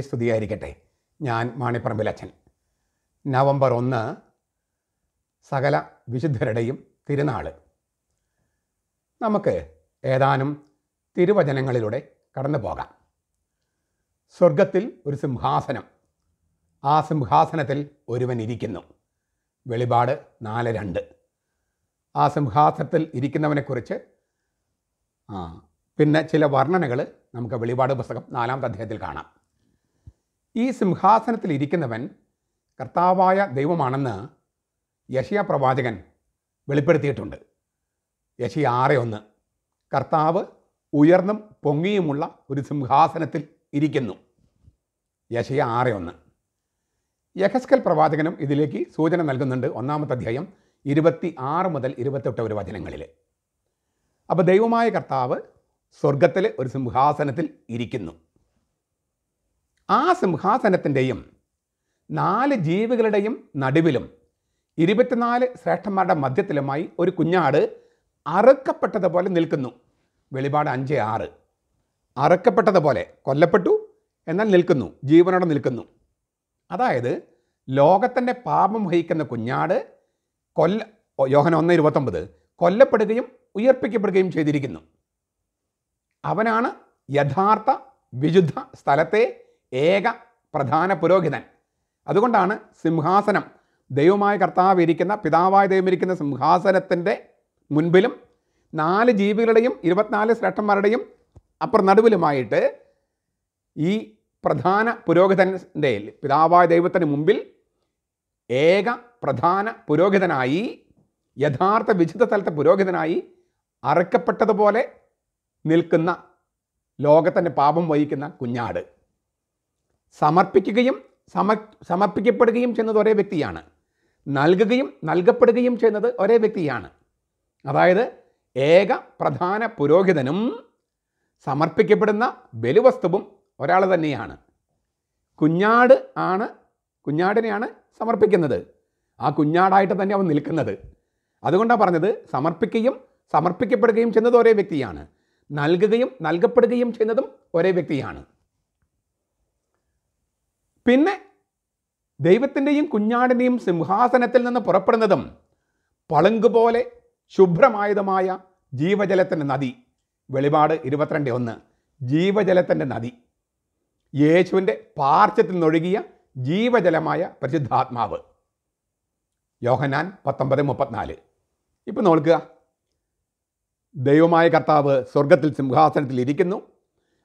സ്തുതിയായിരിക്കട്ടെ. ഞാൻ മാണിപ്പറമ്പിലച്ചൻ നവംബർ ഒന്ന് സകല വിശുദ്ധരുടെയും തിരുനാൾ നമുക്ക് ഏതാനും തിരുവചനങ്ങളിലൂടെ കടന്നു പോകാം. സ്വർഗത്തിൽ ഒരു സിംഹാസനം. ആ സിംഹാസനത്തിൽ ഒരുവൻ ഇരിക്കുന്നു. വെളിപാട് നാല് രണ്ട്. ആ സിംഹാസനത്തിൽ ഇരിക്കുന്നവനെക്കുറിച്ച് പിന്നെ ചില വർണനകൾ നമുക്ക് വെളിപാട് പുസ്തകം നാലാമത്തെ അധ്യായത്തിൽ കാണാം. ഈ സിംഹാസനത്തിൽ ഇരിക്കുന്നവൻ കർത്താവായ ദൈവമാണെന്ന് യശയ പ്രവാചകൻ വെളിപ്പെടുത്തിയിട്ടുണ്ട്. യശയ ആറ് ഒന്ന്. കർത്താവ് ഉയർന്നും പൊങ്ങിയുമുള്ള ഒരു സിംഹാസനത്തിൽ ഇരിക്കുന്നു. യശയ ആറ് ഒന്ന്. യഹസ്കൽ പ്രവാചകനും ഇതിലേക്ക് സൂചന നൽകുന്നുണ്ട് ഒന്നാമത്തെ അധ്യായം ഇരുപത്തി ആറ് മുതൽ ഇരുപത്തെട്ട് ഒരു വചനങ്ങളിൽ അപ്പോൾ ദൈവമായ കർത്താവ് സ്വർഗത്തിൽ ഒരു സിംഹാസനത്തിൽ ഇരിക്കുന്നു. ആ സിംഹാസനത്തിന്റെയും നാല് ജീവികളുടെയും നടുവിലും ഇരുപത്തിനാല് ശ്രേഷ്ഠന്മാരുടെ മധ്യത്തിലുമായി ഒരു കുഞ്ഞാട് അറുക്കപ്പെട്ടതുപോലെ നിൽക്കുന്നു. വെളിപാട് അഞ്ച് ആറ്. അറുക്കപ്പെട്ടതുപോലെ കൊല്ലപ്പെട്ടു എന്നാൽ നിൽക്കുന്നു ജീവനോടെ നിൽക്കുന്നു. അതായത് ലോകത്തിന്റെ പാപം വഹിക്കുന്ന കുഞ്ഞാട് കൊല്ല യോഹന ഒന്ന് ഇരുപത്തൊമ്പത് കൊല്ലപ്പെടുകയും ഉയർപ്പിക്കപ്പെടുകയും ചെയ്തിരിക്കുന്നു. അവനാണ് യഥാർത്ഥ വിശുദ്ധ സ്ഥലത്തെ ഏക പ്രധാന പുരോഹിതൻ. അതുകൊണ്ടാണ് സിംഹാസനം. ദൈവമായ കർത്താവ് ഇരിക്കുന്ന പിതാവായ ദൈവം ഇരിക്കുന്ന സിംഹാസനത്തിന്റെ മുൻപിലും നാല് ജീവികളുടെയും ഇരുപത്തിനാല് ശ്രേഷ്ഠന്മാരുടെയും അപ്പുറം നടുവിലുമായിട്ട് ഈ പ്രധാന പുരോഹിതന്റെ പിതാവായ ദൈവത്തിന് മുമ്പിൽ ഏക പ്രധാന പുരോഹിതനായി യഥാർത്ഥ വിശുദ്ധ സ്ഥലത്തെ പുരോഹിതനായി അറക്കപ്പെട്ടതുപോലെ നിൽക്കുന്ന ലോകത്തിന്റെ പാപം വഹിക്കുന്ന കുഞ്ഞാട്. സമർപ്പിക്കുകയും സമ സമർപ്പിക്കപ്പെടുകയും ചെയ്യുന്നത് ഒരേ വ്യക്തിയാണ്. നൽകുകയും നൽകപ്പെടുകയും ചെയ്യുന്നത് ഒരേ വ്യക്തിയാണ്. അതായത് ഏക പ്രധാന പുരോഹിതനും സമർപ്പിക്കപ്പെടുന്ന ബലിവസ്തുവും ഒരാൾ തന്നെയാണ്. കുഞ്ഞാട് ആണ് കുഞ്ഞാടിനെയാണ് സമർപ്പിക്കുന്നത്. ആ കുഞ്ഞാടായിട്ട് തന്നെ അവൻ നിൽക്കുന്നത്. അതുകൊണ്ടാണ് പറഞ്ഞത് സമർപ്പിക്കുകയും സമർപ്പിക്കപ്പെടുകയും ചെയ്യുന്നത് ഒരേ വ്യക്തിയാണ്. നൽകുകയും നൽകപ്പെടുകയും ചെയ്യുന്നതും ഒരേ വ്യക്തിയാണ്. പിന്നെ ദൈവത്തിന്റെയും കുഞ്ഞാടിന്റെയും സിംഹാസനത്തിൽ നിന്ന് പുറപ്പെടുന്നതും പളുങ്ക് പോലെ ശുഭ്രമായതുമായ ജീവജലത്തിന്റെ നദി. വെളിപാട് ഇരുപത്തിരണ്ട് ഒന്ന്. ജീവജലത്തിന്റെ നദി. യേശുവിന്റെ പാർശ്വത്തിൽ നിന്നൊഴുകിയ ജീവജലമായ പരിശുദ്ധാത്മാവ്. യോഹനാൻ പത്തൊമ്പത് മുപ്പത്തിനാല്. ഇപ്പം നോക്കുക. ദൈവമായ കർത്താവ് സ്വർഗത്തിൽ സിംഹാസനത്തിൽ ഇരിക്കുന്നു.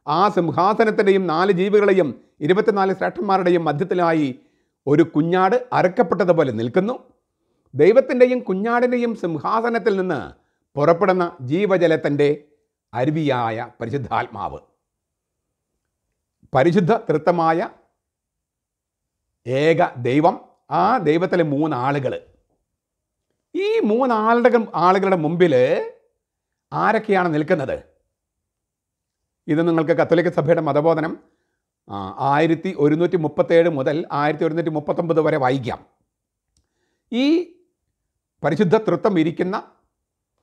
ആ സിംഹാസനത്തിന്റെയും നാല് ജീവികളെയും ഇരുപത്തിനാല് ശ്രേഷ്ഠന്മാരുടെയും മധ്യത്തിലായി ഒരു കുഞ്ഞാട് അരക്കപ്പെട്ടതുപോലെ നിൽക്കുന്നു. ദൈവത്തിന്റെയും കുഞ്ഞാടിന്റെയും സിംഹാസനത്തിൽ നിന്ന് പുറപ്പെടുന്ന ജീവജലത്തിന്റെ അരുവിയായ പരിശുദ്ധാത്മാവ്. പരിശുദ്ധ തൃത്തമായ ഏക ദൈവം ആ ദൈവത്തിലെ മൂന്നാളുകൾ. ഈ മൂന്നാളുടെ ആളുകളുടെ മുമ്പിൽ ആരൊക്കെയാണ് നിൽക്കുന്നത്? ഇത് നിങ്ങൾക്ക് കത്തോലിക്ക സഭയുടെ മതബോധനം ആയിരത്തി ഒരുന്നൂറ്റി മുപ്പത്തേഴ് മുതൽ ആയിരത്തി ഒരുന്നൂറ്റി മുപ്പത്തൊമ്പത് വരെ വായിക്കാം ഈ പരിശുദ്ധ തൃത്വം ഇരിക്കുന്ന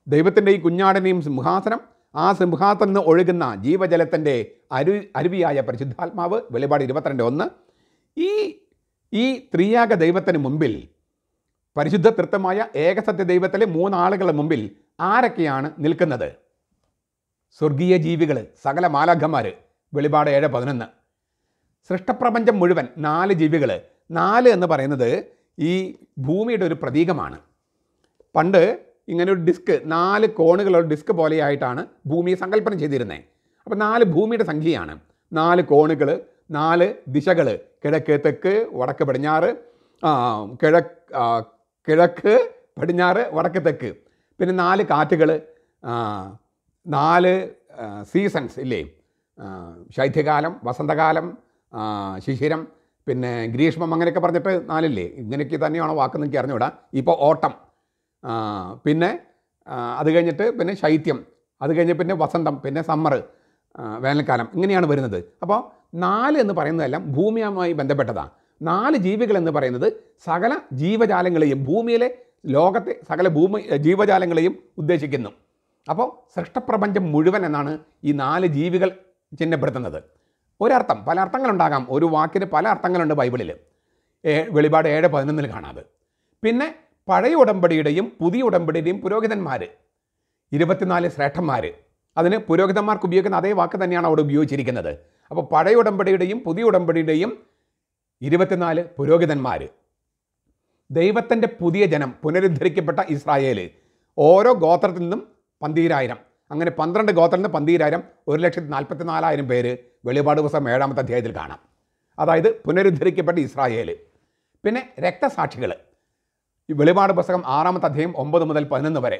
ദൈവത്തിന്റെ ഈ കുഞ്ഞാടിനെയും സിംഹാസനം ആ സിംഹാസനം നിന്ന് ഒഴുകുന്ന ജീവജലത്തിന്റെ അരു അരുവിയായ പരിശുദ്ധാത്മാവ് വെളിപാട് ഇരുപത്തിരണ്ട് ഒന്ന് ഈ ഈ ത്രിയാക ദൈവത്തിന് മുമ്പിൽ പരിശുദ്ധ തൃത്വമായ ഏകസത്യ ദൈവത്തിലെ മൂന്നാളുകളുടെ മുമ്പിൽ ആരൊക്കെയാണ് നിൽക്കുന്നത്? സ്വർഗീയ ജീവികൾ സകല മാലാഖന്മാർ വെളിപാട് ഏഴ് പതിനൊന്ന്. സൃഷ്ടപ്രപഞ്ചം മുഴുവൻ നാല് ജീവികൾ നാല് എന്ന് പറയുന്നത് ഈ ഭൂമിയുടെ ഒരു പ്രതീകമാണ്. പണ്ട് ഇങ്ങനെ ഒരു ഡിസ്ക് നാല് കോണുകളുള്ള ഡിസ്ക് പോലെയായിട്ടാണ് ഭൂമിയെ സങ്കല്പനം ചെയ്തിരുന്നത് അപ്പോൾ നാല് ഭൂമിയുടെ സംഖ്യയാണ്. നാല് കോണുകൾ നാല് ദിശകൾ കിഴക്ക് തെക്ക് വടക്ക് പടിഞ്ഞാറ്. കിഴക്ക് കിഴക്ക് പടിഞ്ഞാറ് വടക്ക് തെക്ക്. പിന്നെ നാല് കാറ്റുകൾ നാല് സീസൺസ് ഇല്ലേ? ശൈത്യകാലം വസന്തകാലം ശിശിരം പിന്നെ ഗ്രീഷ്മം അങ്ങനെയൊക്കെ പറഞ്ഞിട്ട് നാലില്ലേ? ഇങ്ങനെയൊക്കെ തന്നെയാണോ വാക്കെന്ന് എനിക്ക് അറിഞ്ഞുവിടാം ഇപ്പോൾ ഓട്ടം പിന്നെ അത് കഴിഞ്ഞിട്ട് പിന്നെ ശൈത്യം അത് കഴിഞ്ഞ് പിന്നെ വസന്തം പിന്നെ സമ്മർ വേനൽക്കാലം ഇങ്ങനെയാണ് വരുന്നത്. അപ്പോൾ നാല് എന്ന് പറയുന്നതെല്ലാം ഭൂമിയുമായി ബന്ധപ്പെട്ടതാണ് നാല് ജീവികൾ എന്ന് പറയുന്നത് സകല ജീവജാലങ്ങളെയും ഭൂമിയിലെ ലോകത്തെ സകല ഭൂമി ജീവജാലങ്ങളെയും ഉദ്ദേശിക്കുന്നു. അപ്പോൾ സൃഷ്ടപ്രപഞ്ചം മുഴുവൻ എന്നാണ് ഈ നാല് ജീവികൾ ചിഹ്നപ്പെടുത്തുന്നത്. ഒരർത്ഥം പല അർത്ഥങ്ങളുണ്ടാകാം. ഒരു വാക്കിന് പല അർത്ഥങ്ങളുണ്ട് ബൈബിളിൽ വെളിപാട് ഏഴ് പതിനൊന്നിൽ കാണാതെ. പിന്നെ പഴയ ഉടമ്പടിയുടെയും പുതിയ ഉടമ്പടിയുടെയും പുരോഹിതന്മാർ ഇരുപത്തിനാല് ശ്രേഷ്ഠന്മാർ അതിന് പുരോഹിതന്മാർക്ക് ഉപയോഗിക്കുന്ന അതേ വാക്ക് തന്നെയാണ് അവിടെ ഉപയോഗിച്ചിരിക്കുന്നത്. അപ്പോൾ പഴയ ഉടമ്പടിയുടെയും പുതിയ ഉടമ്പടിയുടെയും ഇരുപത്തിനാല് പുരോഹിതന്മാർ ദൈവത്തിന്റെ പുതിയ ജനം പുനരുദ്ധരിക്കപ്പെട്ട ഇസ്രായേൽ ഓരോ ഗോത്രത്തിൽ നിന്നും പന്തീരായിരം. അങ്ങനെ പന്ത്രണ്ട് ഗോത്രത്തിൽ നിന്ന് പന്തീരായിരം ഒരു ലക്ഷത്തി നാൽപ്പത്തി നാലായിരം പേര് വെളിപാട് പുസ്തകം ഏഴാമത്തെ അധ്യായത്തിൽ കാണാം. അതായത് പുനരുദ്ധരിക്കപ്പെട്ട ഇസ്രായേൽ പിന്നെ രക്തസാക്ഷികൾ. ഈ വെളിപാട് പുസ്തകം ആറാമത്തെ അധ്യായം ഒമ്പത് മുതൽ പതിനൊന്ന് വരെ.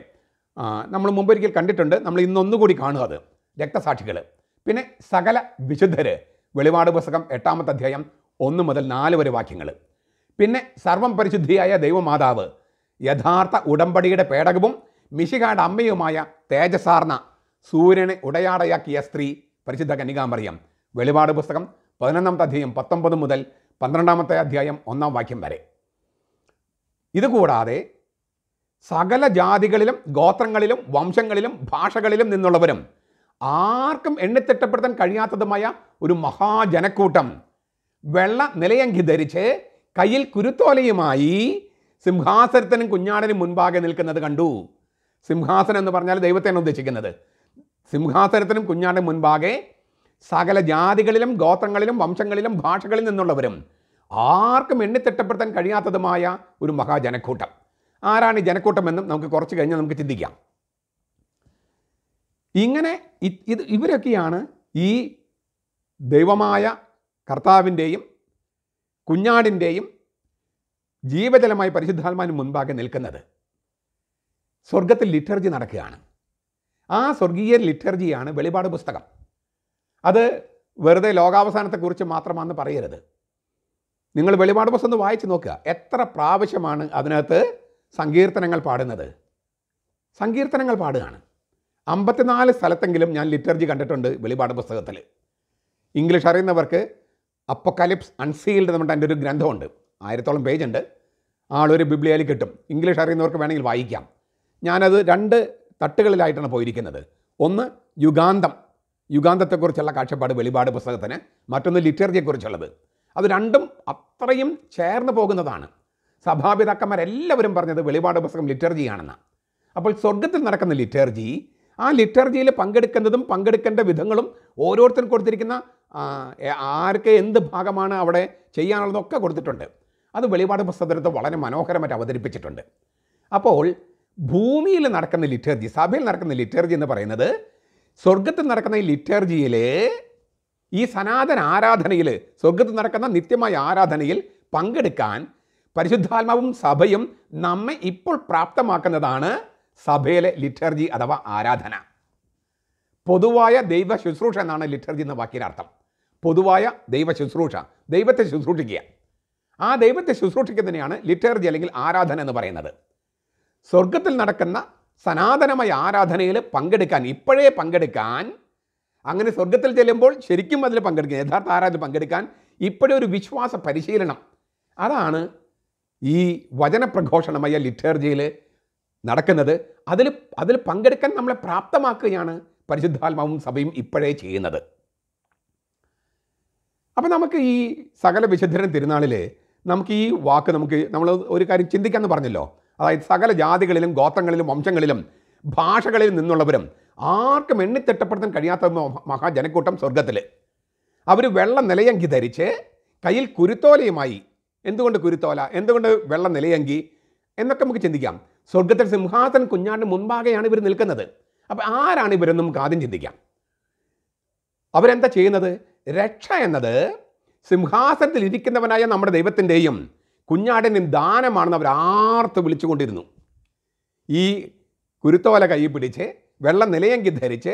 നമ്മൾ മുമ്പൊരിക്കൽ കണ്ടിട്ടുണ്ട്. നമ്മൾ ഇന്നൊന്നുകൂടി കാണുക അത്. രക്തസാക്ഷികൾ. പിന്നെ സകല വിശുദ്ധർ വെളിപാട് പുസ്തകം എട്ടാമത്തെ അധ്യായം ഒന്ന് മുതൽ നാല് വരെ വാക്യങ്ങൾ. പിന്നെ സർവം പരിശുദ്ധിയായ ദൈവമാതാവ് യഥാർത്ഥ ഉടമ്പടിയുടെ പേടകവും മിശികാട് അമ്മയുമായ തേജസാർന്ന സൂര്യനെ ഉടയാടയാക്കിയ സ്ത്രീ പരിശുദ്ധ കന്യകാമറിയം. വെളിപാട് പുസ്തകം പതിനൊന്നാമത്തെ അധ്യായം പത്തൊമ്പത് മുതൽ പന്ത്രണ്ടാമത്തെ അധ്യായം ഒന്നാം വാക്യം വരെ. ഇതുകൂടാതെ സകല ജാതികളിലും ഗോത്രങ്ങളിലും വംശങ്ങളിലും ഭാഷകളിലും നിന്നുള്ളവരും ആർക്കും എണ്ണിത്തിട്ടപ്പെടുത്താൻ കഴിയാത്തതുമായ ഒരു മഹാജനക്കൂട്ടം വെള്ള നിലയങ്കി ധരിച്ച് കയ്യിൽ കുരുത്തോലയുമായി സിംഹാസനത്തിനും കുഞ്ഞാടനും മുൻപാകെ നിൽക്കുന്നത് കണ്ടു. സിംഹാസനം എന്ന് പറഞ്ഞാൽ ദൈവത്തെയാണ് ഉദ്ദേശിക്കുന്നത്. സിംഹാസനത്തിനും കുഞ്ഞാടനും മുൻപാകെ സകല ജാതികളിലും ഗോത്രങ്ങളിലും വംശങ്ങളിലും ഭാഷകളിൽ നിന്നുള്ളവരും ആർക്കും എണ്ണിത്തിട്ടപ്പെടുത്താൻ കഴിയാത്തതുമായ ഒരു മഹാജനക്കൂട്ടം. ആരാണ് ഈ ജനക്കൂട്ടമെന്നും നമുക്ക് കുറച്ച് കഴിഞ്ഞാൽ നമുക്ക് ചിന്തിക്കാം. ഇങ്ങനെ ഇത് ഇവരൊക്കെയാണ് ഈ ദൈവമായ കർത്താവിന്റെയും കുഞ്ഞാടിന്റെയും ജീവജലമായി പരിശുദ്ധാത്മാവിന് മുൻപാകെ നിൽക്കുന്നത്. സ്വർഗത്തിൽ ലിറ്റർജി നടക്കുകയാണ്. ആ സ്വർഗീയ ലിറ്റർജിയാണ് വെളിപാട് പുസ്തകം. അത് വെറുതെ ലോകാവസാനത്തെക്കുറിച്ച് മാത്രമാണെന്ന് പറയരുത്. നിങ്ങൾ വെളിപാട് പുസ്തകം വായിച്ച് നോക്കുക. എത്ര പ്രാവശ്യമാണ് അതിനകത്ത് സങ്കീർത്തനങ്ങൾ പാടുന്നത്? സങ്കീർത്തനങ്ങൾ പാടുകയാണ്. അമ്പത്തിനാല് സ്ഥലത്തെങ്കിലും ഞാൻ ലിറ്റർജി കണ്ടിട്ടുണ്ട് വെളിപാട് പുസ്തകത്തിൽ. ഇംഗ്ലീഷ് അറിയുന്നവർക്ക് അപ്പൊക്കലിപ്സ് അൺസീൽഡ് പറഞ്ഞിട്ട് എന്റെ ഒരു ഗ്രന്ഥമുണ്ട്. ആയിരത്തോളം പേജ് ഉണ്ട് ആളൊരു ബിബ്ലിയയിൽ കിട്ടും. ഇംഗ്ലീഷ് അറിയുന്നവർക്ക് വേണമെങ്കിൽ വായിക്കാം. ഞാനത് രണ്ട് തട്ടുകളിലായിട്ടാണ് പോയിരിക്കുന്നത്. ഒന്ന് യുഗാന്തം. യുഗാന്തത്തെക്കുറിച്ചുള്ള കാഴ്ചപ്പാട് വെളിപാട് പുസ്തകത്തിന് മറ്റൊന്ന് ലിറ്റർജിയെക്കുറിച്ചുള്ളത്. അത് രണ്ടും അത്രയും ചേർന്ന് പോകുന്നതാണ്. സഭാപിതാക്കന്മാരെല്ലാവരും പറഞ്ഞത് വെളിപാട് പുസ്തകം ലിറ്റർജിയാണെന്ന് അപ്പോൾ സ്വർഗത്തിൽ നടക്കുന്ന ലിറ്റർജി ആ ലിറ്റർജിയിൽ പങ്കെടുക്കുന്നതും പങ്കെടുക്കേണ്ട വിധങ്ങളും ഓരോരുത്തരും കൊടുത്തിരിക്കുന്ന ആർക്ക് എന്ത് ഭാഗമാണ് അവിടെ ചെയ്യാനുള്ളതൊക്കെ കൊടുത്തിട്ടുണ്ട്. അത് വെളിപാട് പുസ്തകത്തിനകത്ത് വളരെ മനോഹരമായിട്ട് അവതരിപ്പിച്ചിട്ടുണ്ട്. അപ്പോൾ ഭൂമിയിൽ നടക്കുന്ന ലിറ്റർജി സഭയിൽ നടക്കുന്ന ലിറ്റർജി എന്ന് പറയുന്നത് സ്വർഗത്തിൽ നടക്കുന്ന ഈ ലിറ്റർജിയിൽ ഈ സനാതന ആരാധനയിൽ സ്വർഗത്തിൽ നടക്കുന്ന നിത്യമായ ആരാധനയിൽ പങ്കെടുക്കാൻ പരിശുദ്ധാത്മാവും സഭയും നമ്മെ ഇപ്പോൾ പ്രാപ്തമാക്കുന്നതാണ് സഭയിലെ ലിറ്റർജി അഥവാ ആരാധന. പൊതുവായ ദൈവ ശുശ്രൂഷ എന്നാണ് ലിറ്റർജി എന്ന വാക്കിനർത്ഥം. പൊതുവായ ദൈവ ശുശ്രൂഷ ദൈവത്തെ ശുശ്രൂഷിക്കുക. ആ ദൈവത്തെ ശുശ്രൂഷിക്കുന്നതിനെയാണ് ലിറ്റർജി അല്ലെങ്കിൽ ആരാധന എന്ന് പറയുന്നത്. സ്വർഗത്തിൽ നടക്കുന്ന സനാതനമായ ആരാധനയിൽ പങ്കെടുക്കാൻ ഇപ്പോഴേ പങ്കെടുക്കാൻ അങ്ങനെ സ്വർഗത്തിൽ ചെല്ലുമ്പോൾ ശരിക്കും അതിൽ പങ്കെടുക്കുക യഥാർത്ഥ ആരാധന പങ്കെടുക്കാൻ ഇപ്പോഴേ ഒരു വിശ്വാസ പരിശീലനം. അതാണ് ഈ വചനപ്രഘോഷണമായ ലിറ്റേർജിയിൽ നടക്കുന്നത്. അതിൽ അതിൽ പങ്കെടുക്കാൻ നമ്മളെ പ്രാപ്തമാക്കുകയാണ് പരിശുദ്ധാത്മാവും സഭയും ഇപ്പോഴേ ചെയ്യുന്നത്. അപ്പം നമുക്ക് ഈ സകല വിശുദ്ധരൻ തിരുനാളിൽ നമുക്ക് ഈ വാക്ക് നമുക്ക് നമ്മൾ ഒരു കാര്യം ചിന്തിക്കാമെന്ന് പറഞ്ഞല്ലോ. അതായത് സകല ജാതികളിലും ഗോത്രങ്ങളിലും വംശങ്ങളിലും ഭാഷകളിൽ നിന്നുള്ളവരും ആർക്കും എണ്ണിത്തിട്ടപ്പെടുത്താൻ കഴിയാത്ത മഹാജനക്കൂട്ടം സ്വർഗത്തിൽ അവർ വെള്ള നിലയങ്കി ധരിച്ച് കയ്യിൽ കുരുത്തോലയുമായി. എന്തുകൊണ്ട് കുരുത്തോല? എന്തുകൊണ്ട് വെള്ള നിലയങ്കി? എന്നൊക്കെ നമുക്ക് ചിന്തിക്കാം. സ്വർഗത്തിൽ സിംഹാസൻ കുഞ്ഞാണ്ട് മുൻപാകെയാണ് ഇവർ നിൽക്കുന്നത്. അപ്പോൾ ആരാണ് ഇവരെന്ന് നമുക്ക് ആദ്യം ചിന്തിക്കാം. അവരെന്താ ചെയ്യുന്നത്? രക്ഷ എന്നത് സിംഹാസനത്തിൽ ഇരിക്കുന്നവനായ നമ്മുടെ ദൈവത്തിന്റെയും കുഞ്ഞാടിന്റെയും ദാനമാണെന്ന് അവർ ആർത്ത് വിളിച്ചുകൊണ്ടിരുന്നു. ഈ കുരുത്തോല കൈ പിടിച്ച് വെള്ള നിലയങ്കി ധരിച്ച്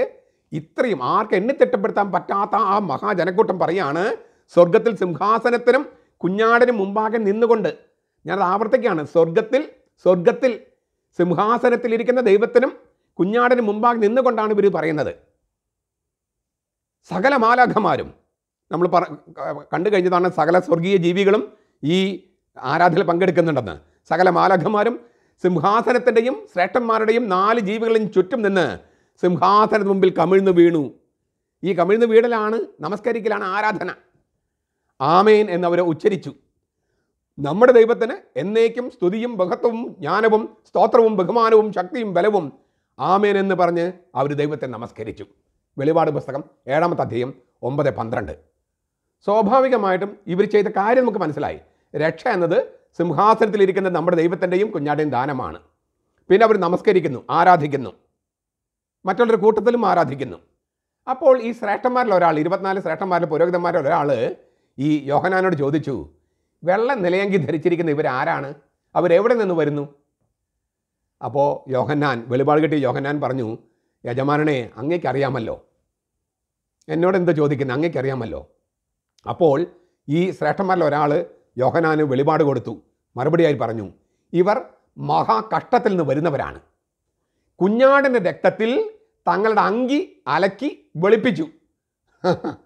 ഇത്രയും ആർക്ക് എണ്ണിത്തിട്ടപ്പെടുത്താൻ പറ്റാത്ത ആ മഹാജനക്കൂട്ടം പറയാണ് സ്വർഗത്തിൽ സിംഹാസനത്തിനും കുഞ്ഞാടിനും മുമ്പാകെ നിന്നുകൊണ്ട്. ഞാനത് ആവർത്തിക്കുകയാണ്. സ്വർഗത്തിൽ സ്വർഗത്തിൽ സിംഹാസനത്തിലിരിക്കുന്ന ദൈവത്തിനും കുഞ്ഞാടിനും മുമ്പാകെ നിന്നുകൊണ്ടാണ് ഇവർ പറയുന്നത്. സകല മാലാഖമാരും നമ്മൾ പറ കണ്ടു കഴിഞ്ഞതാണ് സകല സ്വർഗീയ ജീവികളും ഈ ആരാധനയിൽ പങ്കെടുക്കുന്നുണ്ടെന്ന്. സകല മാലകന്മാരും സിംഹാസനത്തിന്റെയും ശ്രേഷ്ഠന്മാരുടെയും നാല് ജീവികളെയും ചുറ്റും നിന്ന് സിംഹാസനത്തിന് മുമ്പിൽ കമിഴ്ന്നു വീണു. ഈ കമിഴ്ന്ന് വീടലാണ് നമസ്കരിക്കലാണ് ആരാധന. ആമേൻ എന്നവർ ഉച്ചരിച്ചു. നമ്മുടെ ദൈവത്തിന് എന്നേക്കും സ്തുതിയും ബഹത്വവും ജ്ഞാനവും സ്തോത്രവും ബഹുമാനവും ശക്തിയും ബലവും ആമേൻ എന്ന് പറഞ്ഞ് അവർ ദൈവത്തെ നമസ്കരിച്ചു. വെളിപാട് പുസ്തകം ഏഴാമത്തെ അധ്യയം ഒമ്പത് പന്ത്രണ്ട്. സ്വാഭാവികമായിട്ടും ഇവർ ചെയ്ത കാര്യം നമുക്ക് മനസ്സിലായി. രക്ഷ എന്നത് സിംഹാസനത്തിലിരിക്കുന്ന നമ്മുടെ ദൈവത്തിന്റെയും കുഞ്ഞാടേയും ദാനമാണ്. പിന്നെ അവർ നമസ്കരിക്കുന്നു ആരാധിക്കുന്നു. മറ്റുള്ളൊരു കൂട്ടത്തിലും ആരാധിക്കുന്നു. അപ്പോൾ ഈ ശ്രേഷ്ഠന്മാരിൽ ഒരാൾ ഇരുപത്തിനാല് ശ്രേഷ്ഠന്മാരിൽ പുരോഹിതന്മാരിൽ ഒരാൾ ഈ യോഹനാനോട് ചോദിച്ചു വെള്ള നിലയങ്കി ധരിച്ചിരിക്കുന്ന ഇവരാരാണ്? അവരെവിടെ നിന്ന് വരുന്നു? അപ്പോൾ യോഹന്നാൻ വെളിപാട് കിട്ടിയ യോഹന്നാൻ പറഞ്ഞു യജമാനനെ അങ്ങേക്കറിയാമല്ലോ. എന്നോട് എന്ത് ചോദിക്കുന്നത് അങ്ങേക്കറിയാമല്ലോ. അപ്പോൾ ഈ ശ്രേഷ്ഠന്മാരിൽ ഒരാൾ യോഹനാന് വെളിപാട് കൊടുത്തു. മറുപടിയായി പറഞ്ഞു ഇവർ മഹാകഷ്ടത്തിൽ നിന്ന് വരുന്നവരാണ്. കുഞ്ഞാടിന്റെ രക്തത്തിൽ തങ്ങളുടെ അങ്കി അലക്കി വെളുപ്പിച്ചു.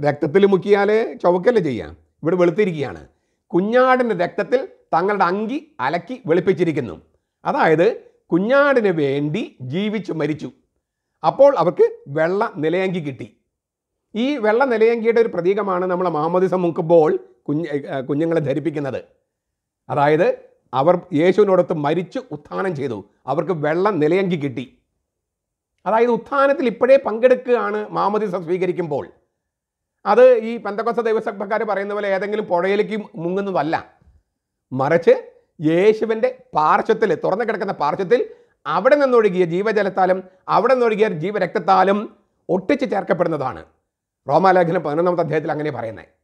രക്തത്തിൽ മുക്കിയാൽ ചുവക്കല്ലേ ചെയ്യാം? ഇവിടെ വെളുത്തിരിക്കുകയാണ്. കുഞ്ഞാടിന്റെ രക്തത്തിൽ തങ്ങളുടെ അങ്കി അലക്കി വെളുപ്പിച്ചിരിക്കുന്നു. അതായത് കുഞ്ഞാടിന് വേണ്ടി ജീവിച്ചു മരിച്ചു. അപ്പോൾ അവർക്ക് വെള്ള നിലയങ്കി കിട്ടി. ഈ വെള്ള നിലയങ്കിയുടെ ഒരു പ്രതീകമാണ് നമ്മൾ മാമോദിസം മുക്കുമ്പോൾ കുഞ്ഞ് കുഞ്ഞുങ്ങളെ ധരിപ്പിക്കുന്നത്. അതായത് അവർ യേശുവിനോടൊത്ത് മരിച്ച് ഉത്ഥാനം ചെയ്തു. അവർക്ക് വെള്ളം നിലയങ്കി കിട്ടി. അതായത് ഉത്ഥാനത്തിൽ ഇപ്പോഴേ പങ്കെടുക്കുകയാണ് മാമോദിസം സ്വീകരിക്കുമ്പോൾ. അത് ഈ പെന്തക്കൊസ ദൈവസഭക്കാർ പറയുന്ന പോലെ ഏതെങ്കിലും പുഴയിലേക്ക് മുങ്ങുന്നതല്ല. മറിച്ച് യേശുവിന്റെ പാർശ്വത്തിൽ തുറന്നു കിടക്കുന്ന പാർശ്വത്തിൽ അവിടെ നിന്നൊഴുകിയ ജീവജലത്താലും അവിടെ നിന്നൊഴുകിയ ജീവരക്തത്താലും ഒട്ടിച്ച് ചേർക്കപ്പെടുന്നതാണ്. റോമാലേഖനം പതിനൊന്നാമത്തെ അധ്യായത്തിൽ അങ്ങനെ പറയുന്നത്.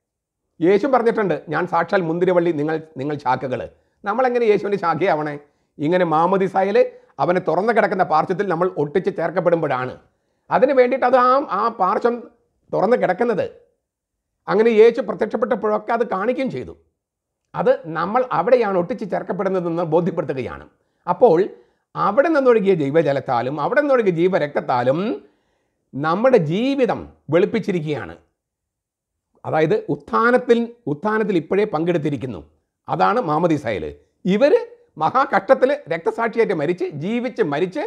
യേശു പറഞ്ഞിട്ടുണ്ട് ഞാൻ സാക്ഷാൽ മുന്തിരിവള്ളി നിങ്ങൾ നിങ്ങൾ ശാഖകൾ നമ്മളെങ്ങനെ യേശുവിന്റെ ശാഖയാവണേ ഇങ്ങനെ മാമദിസായിൽ അവനെ തുറന്നു കിടക്കുന്ന പാർശ്വത്തിൽ നമ്മൾ ഒട്ടിച്ച് ചേർക്കപ്പെടുമ്പോഴാണ്. അതിന് വേണ്ടിയിട്ട് അത് ആ ആ പാർശ്വം തുറന്നു കിടക്കുന്നത്. അങ്ങനെ യേശു പ്രത്യക്ഷപ്പെട്ടപ്പോഴൊക്കെ അത് കാണിക്കുകയും ചെയ്തു. അത് നമ്മൾ അവിടെയാണ് ഒട്ടിച്ച് ചേർക്കപ്പെടുന്നതെന്ന് ബോധ്യപ്പെടുത്തുകയാണ്. അപ്പോൾ അവിടെ നിന്നൊഴുകിയ ജീവജലത്താലും അവിടെ നിന്നൊഴുകിയ ജീവരക്തത്താലും നമ്മുടെ ജീവിതം വെളുപ്പിച്ചിരിക്കുകയാണ്. അതായത് ഉത്ഥാനത്തിൽ ഉത്ഥാനത്തിൽ ഇപ്പോഴേ പങ്കെടുത്തിരിക്കുന്നു. അതാണ് മാമദിസായിൽ. ഇവർ മഹാകഷ്ടത്തിൽ രക്തസാക്ഷിയായിട്ട് മരിച്ച് ജീവിച്ച് മരിച്ച്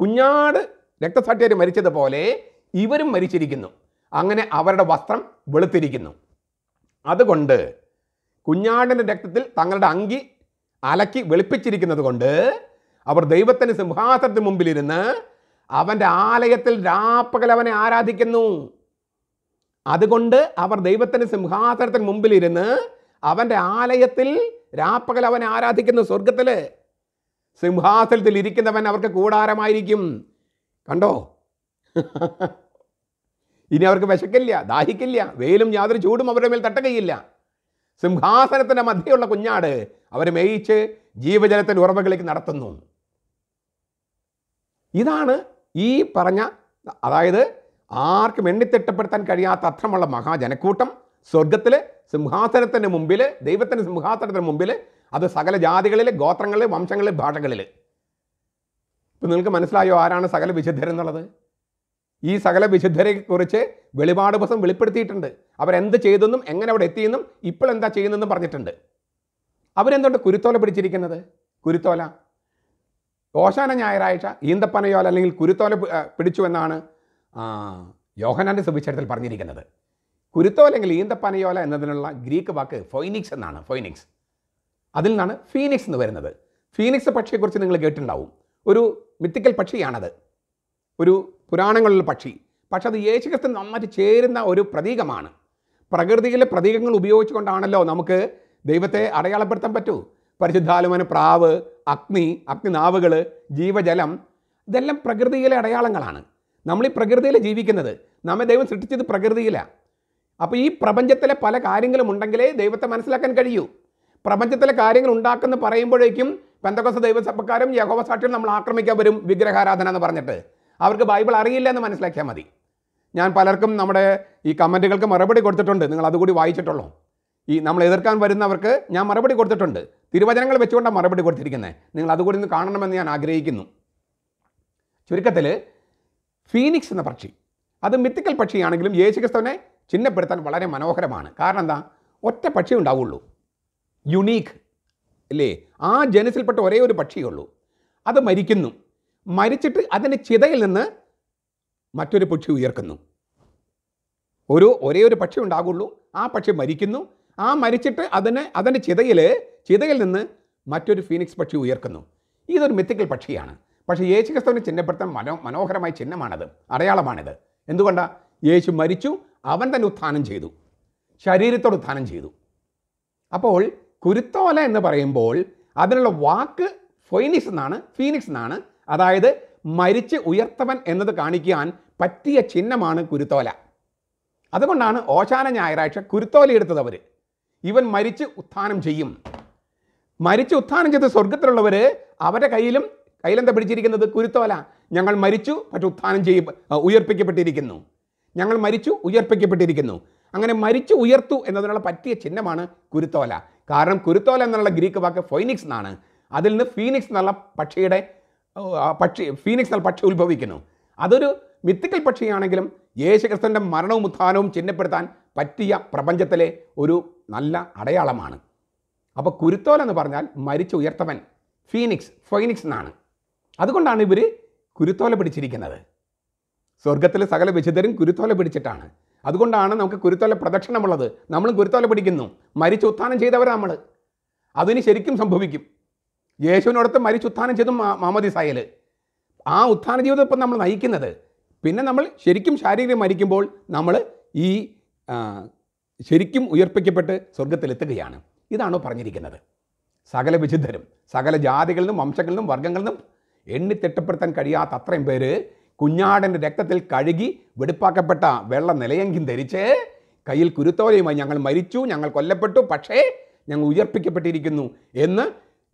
കുഞ്ഞാട് രക്തസാക്ഷിയായിട്ട് മരിച്ചതുപോലെ ഇവരും മരിച്ചിരിക്കുന്നു. അങ്ങനെ അവരുടെ വസ്ത്രം വെളുത്തിരിക്കുന്നു. അതുകൊണ്ട് കുഞ്ഞാടിന്റെ രക്തത്തിൽ തങ്ങളുടെ അങ്കി അലക്കി വെളുപ്പിച്ചിരിക്കുന്നത് കൊണ്ട് അവർ ദൈവത്തിന് സിംഹാസനത്തിന് മുമ്പിലിരുന്ന് അവന്റെ ആലയത്തിൽ രാപ്പകൽ അവനെ ആരാധിക്കുന്നു. അതുകൊണ്ട് അവർ ദൈവത്തിന് സിംഹാസനത്തിന് മുമ്പിലിരുന്ന് അവന്റെ ആലയത്തിൽ രാപ്പകൽ അവനെ ആരാധിക്കുന്ന സ്വർഗത്തിൽ സിംഹാസനത്തിൽ ഇരിക്കുന്നവൻ അവർക്ക് കൂടാരമായിരിക്കും. കണ്ടോ? ഇനി അവർക്ക് വിശക്കില്ല ദാഹിക്കില്ല വെയിലും യാതൊരു ചൂടും അവരുടെ മേൽ തട്ടുകയില്ല. സിംഹാസനത്തിന്റെ മധ്യയുള്ള കുഞ്ഞാട് അവരെ മേയിച്ച് ജീവജലത്തിന്റെ ഉറവകളിലേക്ക് നടത്തുന്നു. ഇതാണ് ഈ പറഞ്ഞ അതായത് ആർക്കും എണ്ണിത്തിട്ടപ്പെടുത്താൻ കഴിയാത്ത അത്രമുള്ള മഹാജനക്കൂട്ടം സ്വർഗത്തിൽ സിംഹാസനത്തിന്റെ മുമ്പിൽ ദൈവത്തിന്റെ സിംഹാസനത്തിന് മുമ്പിൽ അത് സകല ജാതികളിൽ ഗോത്രങ്ങളിൽ വംശങ്ങളിൽ ഭാഷകളിൽ ഇപ്പം നിങ്ങൾക്ക് മനസ്സിലായോ ആരാണ് സകല വിശുദ്ധരെന്നുള്ളത്? ഈ സകല വിശുദ്ധരെ കുറിച്ച് വെളിപാട് ദിവസം വെളിപ്പെടുത്തിയിട്ടുണ്ട്. അവരെന്ത് ചെയ്തെന്നും എങ്ങനെ അവിടെ എത്തിയെന്നും ഇപ്പോൾ എന്താ ചെയ്യുന്നതെന്നും പറഞ്ഞിട്ടുണ്ട്. അവരെന്തുകൊണ്ട് കുരുത്തോല പിടിച്ചിരിക്കുന്നത്? കുരുത്തോല. ഓശാന ഞായറാഴ്ച ഈന്തപ്പനയോല അല്ലെങ്കിൽ കുരുത്തോല പിടിച്ചു എന്നാണ് ആ, യോഹനാന്റെ സുവിശേഷത്തിൽ പറഞ്ഞിരിക്കുന്നത് കുരുത്തോല അല്ലെങ്കിൽ ഈന്തപ്പനയോല എന്നതിനുള്ള ഗ്രീക്ക് വാക്ക് ഫൊയിനിക്സ് എന്നാണ് ഫൊയിനിക്സ് അതിൽ നിന്നാണ് ഫീനിക്സ് എന്ന് വരുന്നത്. ഫീനിക്സ് പക്ഷിയെക്കുറിച്ച് നിങ്ങൾ കേട്ടിട്ടുണ്ടാവും. ഒരു മിത്തിക്കൽ പക്ഷിയാണത്. ഒരു പുരാണങ്ങളിലുള്ള പക്ഷി. പക്ഷെ അത് യേശുക്രിസ്തു നന്നായിട്ട് ചേരുന്ന ഒരു പ്രതീകമാണ്. പ്രകൃതിയിലെ പ്രതീകങ്ങൾ ഉപയോഗിച്ചുകൊണ്ടാണല്ലോ നമുക്ക് ദൈവത്തെ അടയാളപ്പെടുത്താൻ പറ്റൂ. പരിശുദ്ധാലുമന് പ്രാവ് അഗ്നി അഗ്നിനാവുകൾ ജീവജലം ഇതെല്ലാം പ്രകൃതിയിലെ അടയാളങ്ങളാണ്. നമ്മൾ ഈ പ്രകൃതിയിൽ ജീവിക്കുന്നത്. നമ്മെ ദൈവം സൃഷ്ടിച്ചത് പ്രകൃതിയിലാണ് അപ്പോൾ ഈ പ്രപഞ്ചത്തിലെ പല കാര്യങ്ങളും ഉണ്ടെങ്കിലേ ദൈവത്തെ മനസ്സിലാക്കാൻ കഴിയൂ. പ്രപഞ്ചത്തിലെ കാര്യങ്ങൾ ഉണ്ടാക്കുന്ന പറയുമ്പോഴേക്കും പെന്തകോസ ദൈവസഭക്കാരും യഹോവ നമ്മൾ ആക്രമിക്കാൻ വരും വിഗ്രഹാരാധന എന്ന് പറഞ്ഞിട്ട്. അവർക്ക് ബൈബിൾ അറിയില്ല എന്ന് മനസ്സിലാക്കിയാൽ മതി. ഞാൻ പലർക്കും നമ്മുടെ ഈ കമന്റുകൾക്ക് മറുപടി കൊടുത്തിട്ടുണ്ട്. നിങ്ങൾ അതുകൂടി വായിച്ചിട്ടുള്ളൂ. ഈ നമ്മൾ എതിർക്കാൻ വരുന്നവർക്ക് ഞാൻ മറുപടി കൊടുത്തിട്ടുണ്ട്. തിരുവചനങ്ങൾ വെച്ചുകൊണ്ടാണ് മറുപടി കൊടുത്തിരിക്കുന്നത് നിങ്ങൾ അതുകൂടി ഒന്ന് കാണണമെന്ന് ഞാൻ ആഗ്രഹിക്കുന്നു. ചുരുക്കത്തിൽ ഫീനിക്സ് എന്ന പക്ഷി. അത് മിത്തിക്കൽ പക്ഷിയാണെങ്കിലും യേശുക്രിസ്തുവിനെ ചിഹ്നപ്പെടുത്താൻ വളരെ മനോഹരമാണ്. കാരണം എന്താ? ഒറ്റ പക്ഷി ഉണ്ടാവുള്ളൂ. യുണീക്ക് അല്ലേ ആ ജനസിൽപ്പെട്ട ഒരേ ഒരു പക്ഷിയുള്ളൂ അത് മരിക്കുന്നു. മരിച്ചിട്ട് അതിന്റെ ചിതയിൽ നിന്ന് മറ്റൊരു പക്ഷി ഉയർക്കുന്നു. ഒരു ഒരേ ഒരു പക്ഷി ഉണ്ടാകുള്ളൂ. ആ പക്ഷി മരിക്കുന്നു. ആ മരിച്ചിട്ട് അതിന് അതിന്റെ ചിതയിൽ ചിതയിൽ നിന്ന് മറ്റൊരു ഫീനിക്സ് പക്ഷി ഉയർക്കുന്നു. ഇതൊരു മിത്തിക്കൽ പക്ഷിയാണ്. പക്ഷേ യേശു ക്രിസ്തുവിനെ ചിഹ്നപ്പെടുത്താൻ മനോ മനോഹരമായ ചിഹ്നമാണത്. അടയാളമാണിത്. എന്തുകൊണ്ടാണ് യേശു മരിച്ചു അവൻ തന്നെ ഉത്ഥാനം ചെയ്തു. ശരീരത്തോട് ഉത്ഥാനം ചെയ്തു. അപ്പോൾ കുരുത്തോല എന്ന് പറയുമ്പോൾ അതിനുള്ള വാക്ക് ഫൊയിനിക്സ് എന്നാണ് ഫീനിക്സ് എന്നാണ്. അതായത് മരിച്ച് ഉയർത്തവൻ എന്നത് കാണിക്കാൻ പറ്റിയ ചിഹ്നമാണ് കുരുത്തോല. അതുകൊണ്ടാണ് ഓശാന ഞായറാഴ്ച കുരുത്തോല എടുത്തത് അവർ ഇവൻ മരിച്ച് ഉത്ഥാനം ചെയ്യും. മരിച്ച് ഉത്ഥാനം ചെയ്ത സ്വർഗത്തിലുള്ളവർ അവരുടെ കയ്യിലും കയ്യിലെന്താ പിടിച്ചിരിക്കുന്നത്? കുരുത്തോല. ഞങ്ങൾ മരിച്ചു പക്ഷെ ഉത്ഥാനം ചെയ്യ ഉയർപ്പിക്കപ്പെട്ടിരിക്കുന്നു. ഞങ്ങൾ മരിച്ചു ഉയർപ്പിക്കപ്പെട്ടിരിക്കുന്നു. അങ്ങനെ മരിച്ചു ഉയർത്തു എന്നതിനുള്ള പറ്റിയ ചിഹ്നമാണ് കുരുത്തോല. കാരണം കുരുത്തോല എന്നുള്ള ഗ്രീക്ക് വാക്ക് ഫൊയിനിക്സ് എന്നാണ്. അതിൽ നിന്ന് ഫീനിക്സ് എന്നുള്ള പക്ഷിയുടെ പക്ഷി ഫീനിക്സ് എന്നുള്ള പക്ഷി ഉത്ഭവിക്കുന്നു. അതൊരു മിത്തിക്കൽ പക്ഷിയാണെങ്കിലും യേശുക്രിസ്തുവിന്റെ മരണവും ഉത്ഥാനവും ചിഹ്നപ്പെടുത്താൻ പറ്റിയ പ്രപഞ്ചത്തിലെ ഒരു നല്ല അടയാളമാണ്. അപ്പോൾ കുരുത്തോല എന്ന് പറഞ്ഞാൽ മരിച്ചു ഉയർത്തവൻ. ഫീനിക്സ് ഫൊയിനിക്സ് എന്നാണ്. അതുകൊണ്ടാണ് ഇവർ കുരുത്തോല പിടിച്ചിരിക്കുന്നത്. സ്വർഗത്തിൽ സകല വിശുദ്ധരും കുരുത്തോല പിടിച്ചിട്ടാണ്. അതുകൊണ്ടാണ് നമുക്ക് കുരുത്തോല പ്രദക്ഷിണമുള്ളത്. നമ്മളും കുരുത്തോല പിടിക്കുന്നു. മരിച്ചു ഉത്ഥാനം ചെയ്തവരാ നമ്മൾ അതിന് ശരിക്കും സംഭവിക്കും. യേശുവിനോടത്ത് മരിച്ചു ഉത്ഥാനം ചെയ്തു മാമതി സായൽ ആ ഉത്ഥാന ജീവിതം ഇപ്പം നമ്മൾ നയിക്കുന്നത്. പിന്നെ നമ്മൾ ശരിക്കും ശാരീരികം മരിക്കുമ്പോൾ നമ്മൾ ഈ ശരിക്കും ഉയർപ്പിക്കപ്പെട്ട് സ്വർഗത്തിലെത്തുകയാണ് ഇതാണോ പറഞ്ഞിരിക്കുന്നത്. സകല വിശുദ്ധരും സകല നിന്നും വർഗങ്ങളിൽ നിന്നും എണ്ണി തിട്ടപ്പെടുത്താൻ കഴിയാത്ത അത്രയും പേര് കുഞ്ഞാടന്റെ രക്തത്തിൽ കഴുകി വെടുപ്പാക്കപ്പെട്ട വെള്ള നിലയെങ്കിലും ധരിച്ച് കയ്യിൽ കുരുത്തോലയുമായി ഞങ്ങൾ മരിച്ചു ഞങ്ങൾ കൊല്ലപ്പെട്ടു പക്ഷേ ഞങ്ങൾ ഉയർപ്പിക്കപ്പെട്ടിരിക്കുന്നു എന്ന്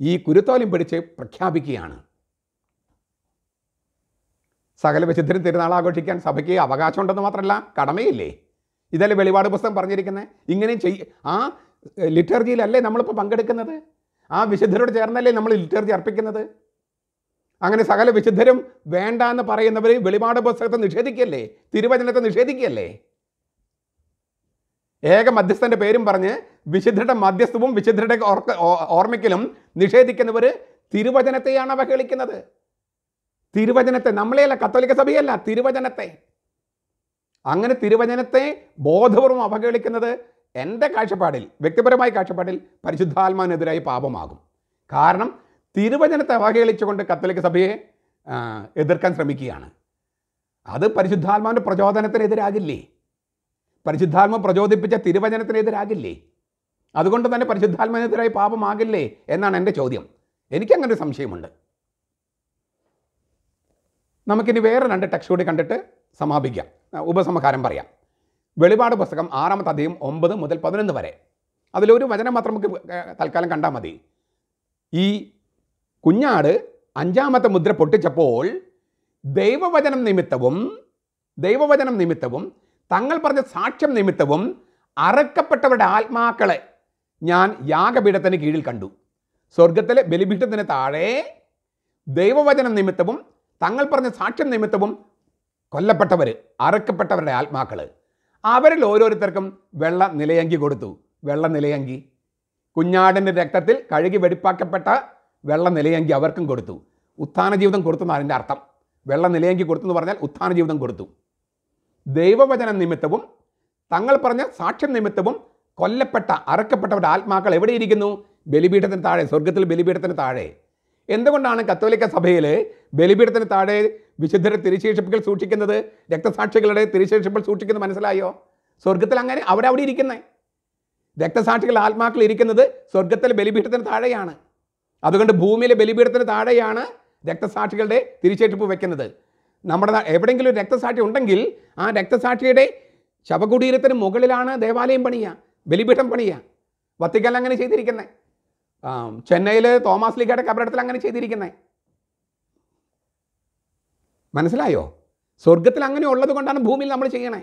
ഈ കുരുത്തോലയും പിടിച്ച് പ്രഖ്യാപിക്കുകയാണ്. സകല വിശുദ്ധരും തിരുനാൾ ആഘോഷിക്കാൻ സഭയ്ക്ക് അവകാശമുണ്ടെന്ന് മാത്രമല്ല കടമയില്ലേ? ഇതല്ലേ വെളിപാട് പുസ്തകം പറഞ്ഞിരിക്കുന്നത് ഇങ്ങനെ ചെയ് ആ ലിറ്റർജിയിലല്ലേ നമ്മളിപ്പോൾ പങ്കെടുക്കുന്നത്? ആ വിശുദ്ധരോട് ചേർന്നല്ലേ നമ്മൾ ലിറ്റർജി അർപ്പിക്കുന്നത്? അങ്ങനെ സകല വിശുദ്ധരും വേണ്ട എന്ന് പറയുന്നവർ വെളിപാട് പുസ്തകത്തെ നിഷേധിക്കല്ലേ? തിരുവചനത്തെ നിഷേധിക്കല്ലേ? ഏക മധ്യസ്ഥന്റെ പേരും പറഞ്ഞ് വിശുദ്ധരുടെ മധ്യസ്ഥവും വിശുദ്ധരുടെ ഓർക്ക ഓർമ്മയ്ക്കലും നിഷേധിക്കുന്നവർ തിരുവചനത്തെയാണ് അവഹേളിക്കുന്നത്. തിരുവചനത്തെ നമ്മളെയല്ല കത്തോലിക്ക സഭയല്ല തിരുവചനത്തെ. അങ്ങനെ തിരുവചനത്തെ ബോധപൂർവം അവഹേളിക്കുന്നത് എന്റെ കാഴ്ചപ്പാടിൽ വ്യക്തിപരമായ കാഴ്ചപ്പാടിൽ പരിശുദ്ധാത്മാവിനെതിരായി പാപമാകും. കാരണം തിരുവചനത്തെ അവഹേളിച്ചുകൊണ്ട് കത്തോലിക്ക സഭയെ എതിർക്കാൻ ശ്രമിക്കുകയാണ്. അത് പരിശുദ്ധാത്മാവിന്റെ പ്രചോദനത്തിനെതിരാകില്ലേ? പരിശുദ്ധാത്മ പ്രചോദിപ്പിച്ച തിരുവചനത്തിനെതിരാകില്ലേ? അതുകൊണ്ട് തന്നെ പരിശുദ്ധാത്മാവിനെതിരായി പാപമാകില്ലേ എന്നാണ് എന്റെ ചോദ്യം. എനിക്കങ്ങനൊരു സംശയമുണ്ട്. നമുക്കിനി വേറെ രണ്ട് ടെക്സ്റ്റ് കൂടി കണ്ടിട്ട് സമാപിക്കാം. ഉപസംഹാരം പറയാം. വെളിപാട് പുസ്തകം ആറാമത്തെ അധികം ഒമ്പത് മുതൽ പതിനൊന്ന് വരെ. അതിലൊരു വചനം മാത്രം നമുക്ക് തൽക്കാലം കണ്ടാൽ മതി. ഈ കുഞ്ഞാട് അഞ്ചാമത്തെ മുദ്ര പൊട്ടിച്ചപ്പോൾ ദൈവവചനം നിമിത്തവും ദൈവവചനം നിമിത്തവും തങ്ങൾ പറഞ്ഞ സാക്ഷ്യം നിമിത്തവും അറക്കപ്പെട്ടവരുടെ ആത്മാക്കളെ ഞാൻ യാഗപീഠത്തിന് കീഴിൽ കണ്ടു. സ്വർഗത്തിലെ ബലിപീഠത്തിന് താഴെ ദൈവവചനം നിമിത്തവും തങ്ങൾ പറഞ്ഞ സാക്ഷ്യം നിമിത്തവും കൊല്ലപ്പെട്ടവർ അറക്കപ്പെട്ടവരുടെ ആത്മാക്കൾ അവരിൽ ഓരോരുത്തർക്കും വെള്ള നിലയങ്കി കൊടുത്തു. വെള്ള നിലയങ്കി. കുഞ്ഞാടിന്റെ രക്തത്തിൽ കഴുകി വെടിപ്പാക്കപ്പെട്ട വെള്ള നിലയങ്കി അവർക്കും കൊടുത്തു. ഉത്ഥാന ജീവിതം കൊടുത്തു എന്നാണ് അതിന്റെ അർത്ഥം. വെള്ള നിലയങ്കി കൊടുത്തു എന്ന് പറഞ്ഞാൽ ഉത്ഥാന ജീവിതം കൊടുത്തു. ദൈവവചന നിമിത്തവും തങ്ങൾ പറഞ്ഞ സാക്ഷ്യം നിമിത്തവും കൊല്ലപ്പെട്ട അറക്കപ്പെട്ടവരുടെ ആത്മാക്കൾ എവിടെയിരിക്കുന്നു? ബലിപീഠത്തിന് താഴെ സ്വർഗത്തിൽ ബലിപീഠത്തിന് താഴെ. എന്തുകൊണ്ടാണ് കത്തോലിക്ക സഭയിൽ ബലിപീഠത്തിന് താഴെ വിശുദ്ധരെ തിരിശേഷിപ്പുകൾ സൂക്ഷിക്കുന്നത്? രക്തസാക്ഷികളുടെ തിരിശേഷിപ്പുകൾ സൂക്ഷിക്കുന്നത് മനസ്സിലായോ? സ്വർഗത്തിൽ അങ്ങനെ അവരവിടെ ഇരിക്കുന്നത് രക്തസാക്ഷികളുടെ ആത്മാക്കൾ ഇരിക്കുന്നത് സ്വർഗത്തിൽ ബലിപീഠത്തിന് താഴെയാണ്. അതുകൊണ്ട് ഭൂമിയിലെ ബലിപീഠത്തിന് താഴെയാണ് രക്തസാക്ഷികളുടെ തിരിച്ചേറ്റിപ്പ് വെക്കുന്നത്. നമ്മുടെ എവിടെയെങ്കിലും രക്തസാക്ഷി ഉണ്ടെങ്കിൽ ആ രക്തസാക്ഷിയുടെ ശവകുടീരത്തിന് മുകളിലാണ് ദേവാലയം പണിയുക ബലിപീഠം പണിയുക. വത്തിക്കാൻ അങ്ങനെ ചെയ്തിരിക്കുന്നത് ചെന്നൈയിൽ തോമസ് ലീഗയുടെ കബറിടത്തിൽ അങ്ങനെ ചെയ്തിരിക്കുന്നത് മനസ്സിലായോ? സ്വർഗത്തിൽ അങ്ങനെ ഉള്ളത് കൊണ്ടാണ് ഭൂമിയിൽ നമ്മൾ ചെയ്യണേ.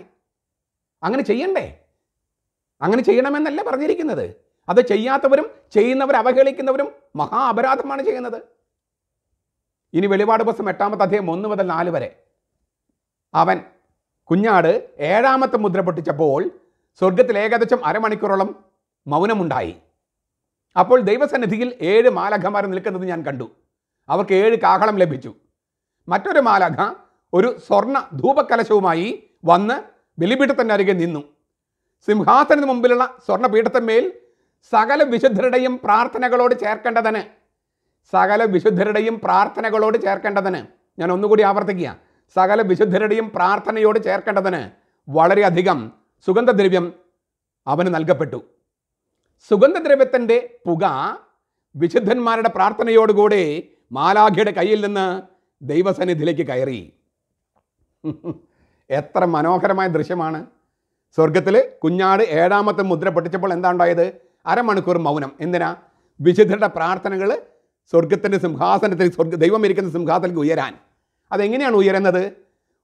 അങ്ങനെ ചെയ്യണ്ടേ? അങ്ങനെ ചെയ്യണമെന്നല്ല പറഞ്ഞിരിക്കുന്നത്. അത് ചെയ്യാത്തവരും ചെയ്യുന്നവർ അവഹേളിക്കുന്നവരും മഹാ അപരാധമാണ് ചെയ്യുന്നത്. ഇനി വെളിപാട് പുസ്തകം എട്ടാമത്തെ അധ്യായം ഒന്ന് മുതൽ നാല് വരെ. അവൻ കുഞ്ഞാട് ഏഴാമത്തെ മുദ്ര പൊട്ടിച്ചപ്പോൾ സ്വർഗത്തിൽ ഏകദേശം അരമണിക്കൂറോളം മൗനമുണ്ടായി. അപ്പോൾ ദൈവസന്നിധിയിൽ ഏഴ് മാലഖമാർ നിൽക്കുന്നത് ഞാൻ കണ്ടു. അവർക്ക് ഏഴ് കാഹളം ലഭിച്ചു. മറ്റൊരു മാലഖ ഒരു സ്വർണ ധൂപക്കലശവുമായി വന്ന് ബലിപീഠത്തിന്റെ അരികെ നിന്നു. സിംഹാസനത്തിന് മുമ്പിലുള്ള സ്വർണപീഠത്തിന്മേൽ സകല വിശുദ്ധരുടെയും പ്രാർത്ഥനകളോട് ചേർക്കേണ്ടതിന് സകല വിശുദ്ധരുടെയും പ്രാർത്ഥനകളോട് ചേർക്കേണ്ടതിന് ഞാൻ ഒന്നുകൂടി ആവർത്തിക്കുക. സകല വിശുദ്ധരുടെയും പ്രാർത്ഥനയോട് ചേർക്കേണ്ടതിന് വളരെയധികം സുഗന്ധദ്രവ്യം അവന് നൽകപ്പെട്ടു. സുഗന്ധദ്രവ്യത്തിന്റെ പുക വിശുദ്ധന്മാരുടെ പ്രാർത്ഥനയോടുകൂടി മാലാഖിയുടെ കയ്യിൽ നിന്ന് ദൈവസന്നിധിയിലേക്ക് കയറി. എത്ര മനോഹരമായ ദൃശ്യമാണ്. സ്വർഗത്തിൽ കുഞ്ഞാട് ഏഴാമത്തെ മുദ്ര പൊട്ടിച്ചപ്പോൾ എന്താ ഉണ്ടായത്? അരമണിക്കൂർ മൗനം. എന്തിനാ? വിശുദ്ധരുടെ പ്രാർത്ഥനകൾ സ്വർഗത്തിന്റെ സിംഹാസനത്തിൽ സ്വർഗ ദൈവം ഇരിക്കുന്ന സിംഹാസനത്തിൽ ഉയരാൻ. അതെങ്ങനെയാണ് ഉയരുന്നത്?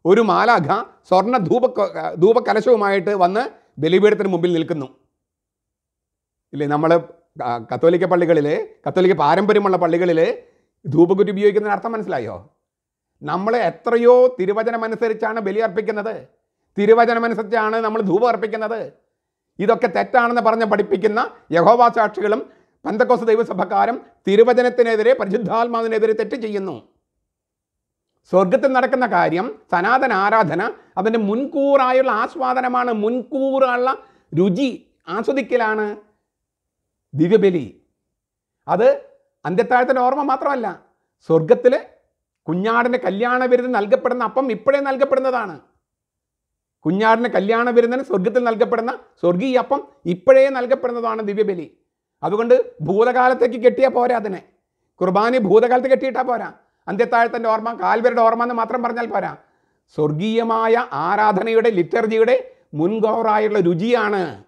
ഒരു മാലാഖ സ്വർണ ധൂപ ധൂപകലശവുമായിട്ട് വന്ന് ബലിപീഠത്തിന് മുമ്പിൽ നിൽക്കുന്നു. ഇല്ലേ? നമ്മൾ കത്തോലിക്ക പള്ളികളിൽ കത്തോലിക്ക പാരമ്പര്യമുള്ള പള്ളികളിൽ ധൂപകുറ്റി ഉപയോഗിക്കുന്നതിന് അർത്ഥം മനസ്സിലായോ? നമ്മൾ എത്രയോ തിരുവചനമനുസരിച്ചാണ് ബലി അർപ്പിക്കുന്നത്. തിരുവചനമനുസരിച്ചാണ് നമ്മൾ ധൂപം അർപ്പിക്കുന്നത്. ഇതൊക്കെ തെറ്റാണെന്ന് പറഞ്ഞ് പഠിപ്പിക്കുന്ന യഹോവാ സാക്ഷികളും പന്തക്കോസ് ദൈവസഭക്കാരും തിരുവചനത്തിനെതിരെ പരിശുദ്ധാത്മാവിനെതിരെ തെറ്റ് ചെയ്യുന്നു. സ്വർഗത്തിൽ നടക്കുന്ന കാര്യം സനാതന ആരാധന അതിന്റെ മുൻകൂറായുള്ള ആസ്വാദനമാണ് മുൻകൂറുള്ള രുചി ആസ്വദിക്കലാണ്. ദിവ്യബലി. അത് അന്ത്യത്താഴത്തിന്റെ ഓർമ്മ മാത്രമല്ല സ്വർഗത്തിൽ കുഞ്ഞാടിന്റെ കല്യാണ വിരുന്ന് നൽകപ്പെടുന്ന അപ്പം ഇപ്പോഴേ നൽകപ്പെടുന്നതാണ്. കുഞ്ഞാടിന്റെ കല്യാണ വിരുന്നിന് സ്വർഗത്തിൽ നൽകപ്പെടുന്ന സ്വർഗീയ അപ്പം ഇപ്പോഴേ നൽകപ്പെടുന്നതാണ് ദിവ്യബലി. അതുകൊണ്ട് ഭൂതകാലത്തേക്ക് കെട്ടിയാൽ പോരാ അതിനെ. കുർബാനി ഭൂതകാലത്ത് കെട്ടിയിട്ടാൽ പോരാ. അന്ത്യത്താഴത്തിന്റെ ഓർമ്മ കാൽവരുടെ ഓർമ്മ എന്ന് മാത്രം പറഞ്ഞാൽ പോരാ. സ്വർഗീയമായ ആരാധനയുടെ ലിറ്റർജിയുടെ മുൻകോറായുള്ള രുചിയാണ്.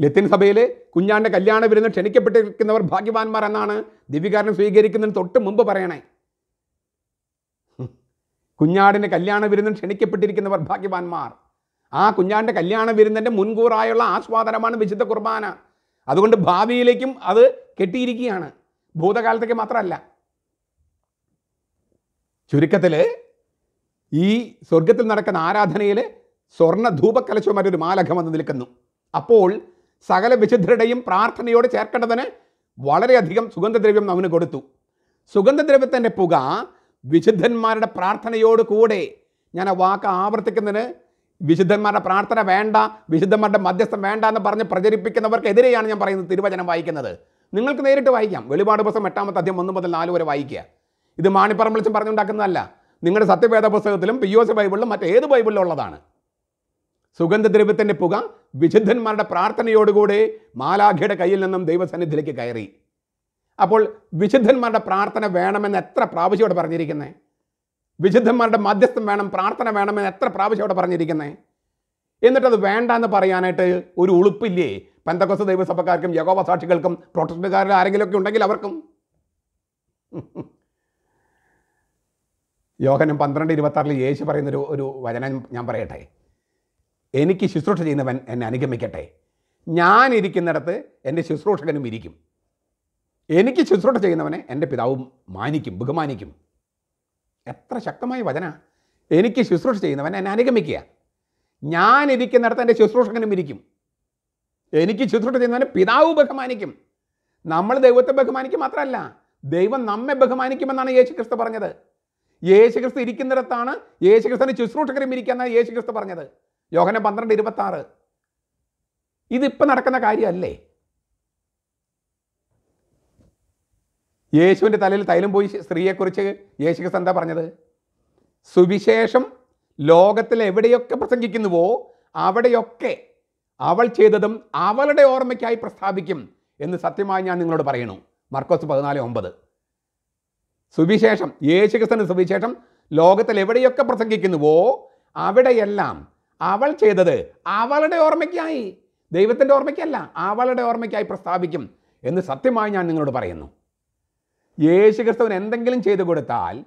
ലത്തിൻ സഭയിൽ കുഞ്ഞാന്റെ കല്യാണ വിരുന്ന് ക്ഷണിക്കപ്പെട്ടിരിക്കുന്നവർ ഭാഗ്യവാന്മാർ എന്നാണ് ദിവ്യകാരൻ സ്വീകരിക്കുന്നതിന് തൊട്ട് മുമ്പ് പറയണേ. കുഞ്ഞാടിന്റെ കല്യാണ വിരുന്നിന് ക്ഷണിക്കപ്പെട്ടിരിക്കുന്നവർ ഭാഗ്യവാന്മാർ. ആ കുഞ്ഞാടിന്റെ കല്യാണ വിരുന്നിന്റെ മുൻകൂറായുള്ള ആസ്വാദനമാണ് വിശുദ്ധ കുർബാന. അതുകൊണ്ട് ഭാവിയിലേക്കും അത് കെട്ടിയിരിക്കുകയാണ്. ഭൂതകാലത്തേക്ക് മാത്രമല്ല. ചുരുക്കത്തിൽ ഈ സ്വർഗത്തിൽ നടക്കുന്ന ആരാധനയിൽ സ്വർണ ധൂപക്കലശവുമായിട്ടൊരു മാലഖം വന്ന് നിൽക്കുന്നു. അപ്പോൾ സകല വിശുദ്ധരുടെയും പ്രാർത്ഥനയോട് ചേർക്കേണ്ടതിന് വളരെയധികം സുഗന്ധദ്രവ്യം അവന് കൊടുത്തു. സുഗന്ധദ്രവ്യത്തിന്റെ പുക വിശുദ്ധന്മാരുടെ പ്രാർത്ഥനയോട് കൂടെ ഞാൻ ആ വാക്ക് ആവർത്തിക്കുന്നതിന് വിശുദ്ധന്മാരുടെ പ്രാർത്ഥന വേണ്ട വിശുദ്ധന്മാരുടെ മധ്യസ്ഥം വേണ്ട എന്ന് പറഞ്ഞ് പ്രചരിപ്പിക്കുന്നവർക്കെതിരെയാണ് ഞാൻ പറയുന്നത് തിരുവചനം വായിക്കുന്നത്. നിങ്ങൾക്ക് നേരിട്ട് വായിക്കാം. വെളിപാട് പുസ്തകം എട്ടാമത്തെ അധ്യം ഒന്ന് മുതൽ നാല് വരെ വായിക്കുക. ഇത് മാണിപ്പറമ്പളിച്ചും പറഞ്ഞുണ്ടാക്കുന്നതല്ല. നിങ്ങളുടെ സത്യവേദ പുസ്തകത്തിലും പി ഒ സി ബൈബിളിലും മറ്റേത് ബൈബിളിലും ഉള്ളതാണ്. സുഗന്ധദ്രവ്യത്തിന്റെ പുക വിശുദ്ധന്മാരുടെ പ്രാർത്ഥനയോടുകൂടി മാലാഖയുടെ കയ്യിൽ നിന്നും ദൈവസന്നിധിയിലേക്ക് കയറി. അപ്പോൾ വിശുദ്ധന്മാരുടെ പ്രാർത്ഥന വേണമെന്ന് എത്ര പ്രാവശ്യം പറഞ്ഞിരിക്കുന്നത് വിശുദ്ധന്മാരുടെ മധ്യസ്ഥം വേണം പ്രാർത്ഥന വേണമെന്ന് എത്ര പ്രാവശ്യം പറഞ്ഞിരിക്കുന്നത് എന്നിട്ടത് വേണ്ട എന്ന് പറയാനായിട്ട് ഒരു ഉളുപ്പില്ലേ? പന്തക്കോസ് ദൈവസഭക്കാർക്കും യഗോവ സാക്ഷികൾക്കും പ്രൊട്ടസ്റ്റുകാരിൽ ആരെങ്കിലുമൊക്കെ ഉണ്ടെങ്കിൽ അവർക്കും. യോഹനം പന്ത്രണ്ട് ഇരുപത്താറിൽ യേശു പറയുന്നൊരു ഒരു വചനം ഞാൻ പറയട്ടെ. എനിക്ക് ശുശ്രൂഷ ചെയ്യുന്നവൻ എന്നെ അനുഗമിക്കട്ടെ. ഞാനിരിക്കുന്നിടത്ത് എന്റെ ശുശ്രൂഷകനും ഇരിക്കും. എനിക്ക് ശുശ്രൂഷ ചെയ്യുന്നവനെ എന്റെ പിതാവും മാനിക്കും ബഹുമാനിക്കും. എത്ര ശക്തമായ വചന. എനിക്ക് ശുശ്രൂഷ ചെയ്യുന്നവൻ എന്നെ അനുഗമിക്കുക. ഞാൻ ഇരിക്കുന്നിടത്ത് എന്റെ ശുശ്രൂഷകനും ഇരിക്കും. എനിക്ക് ശുശ്രൂഷ ചെയ്യുന്നവനെ പിതാവ് ബഹുമാനിക്കും. നമ്മൾ ദൈവത്തെ ബഹുമാനിക്കും മാത്രമല്ല ദൈവം നമ്മെ ബഹുമാനിക്കുമെന്നാണ് യേശു ക്രിസ്തു പറഞ്ഞത്. യേശു ക്രിസ്തു ഇരിക്കുന്നിടത്താണ് യേശു ക്രിസ്തുവിന് ശുശ്രൂഷകരും ഇരിക്കാന്നാണ് യേശു ക്രിസ്തു പറഞ്ഞത്. യോഹന പന്ത്രണ്ട് ഇരുപത്തി ആറ് ഇതിപ്പോൾ നടക്കുന്ന കാര്യമല്ലേ? യേശുവിന്റെ തലയിൽ തൈലം പോയി സ്ത്രീയെക്കുറിച്ച് യേശു ക്രിസ്തു എന്താ പറഞ്ഞത്? സുവിശേഷം ലോകത്തിൽ എവിടെയൊക്കെ പ്രസംഗിക്കുന്നുവോ അവിടെയൊക്കെ അവൾ ചെയ്തതും അവളുടെ ഓർമ്മയ്ക്കായി പ്രസ്താവിക്കും എന്ന് സത്യമായി ഞാൻ നിങ്ങളോട് പറയണു. മർക്കോസ് പതിനാല് ഒമ്പത്. സുവിശേഷം യേശുക്രിസ്തുവിന്റെ സുവിശേഷം ലോകത്തിൽ എവിടെയൊക്കെ പ്രസംഗിക്കുന്നുവോ അവിടെയെല്ലാം അവൾ ചെയ്തത് അവളുടെ ഓർമ്മയ്ക്കായി ദൈവത്തിന്റെ ഓർമ്മയ്ക്കല്ല അവളുടെ ഓർമ്മയ്ക്കായി പ്രസ്താവിക്കും എന്ന് സത്യമായി ഞാൻ നിങ്ങളോട് പറയുന്നു. യേശുക്രിസ്തുവിന് എന്തെങ്കിലും ചെയ്തു കൊടുത്താൽ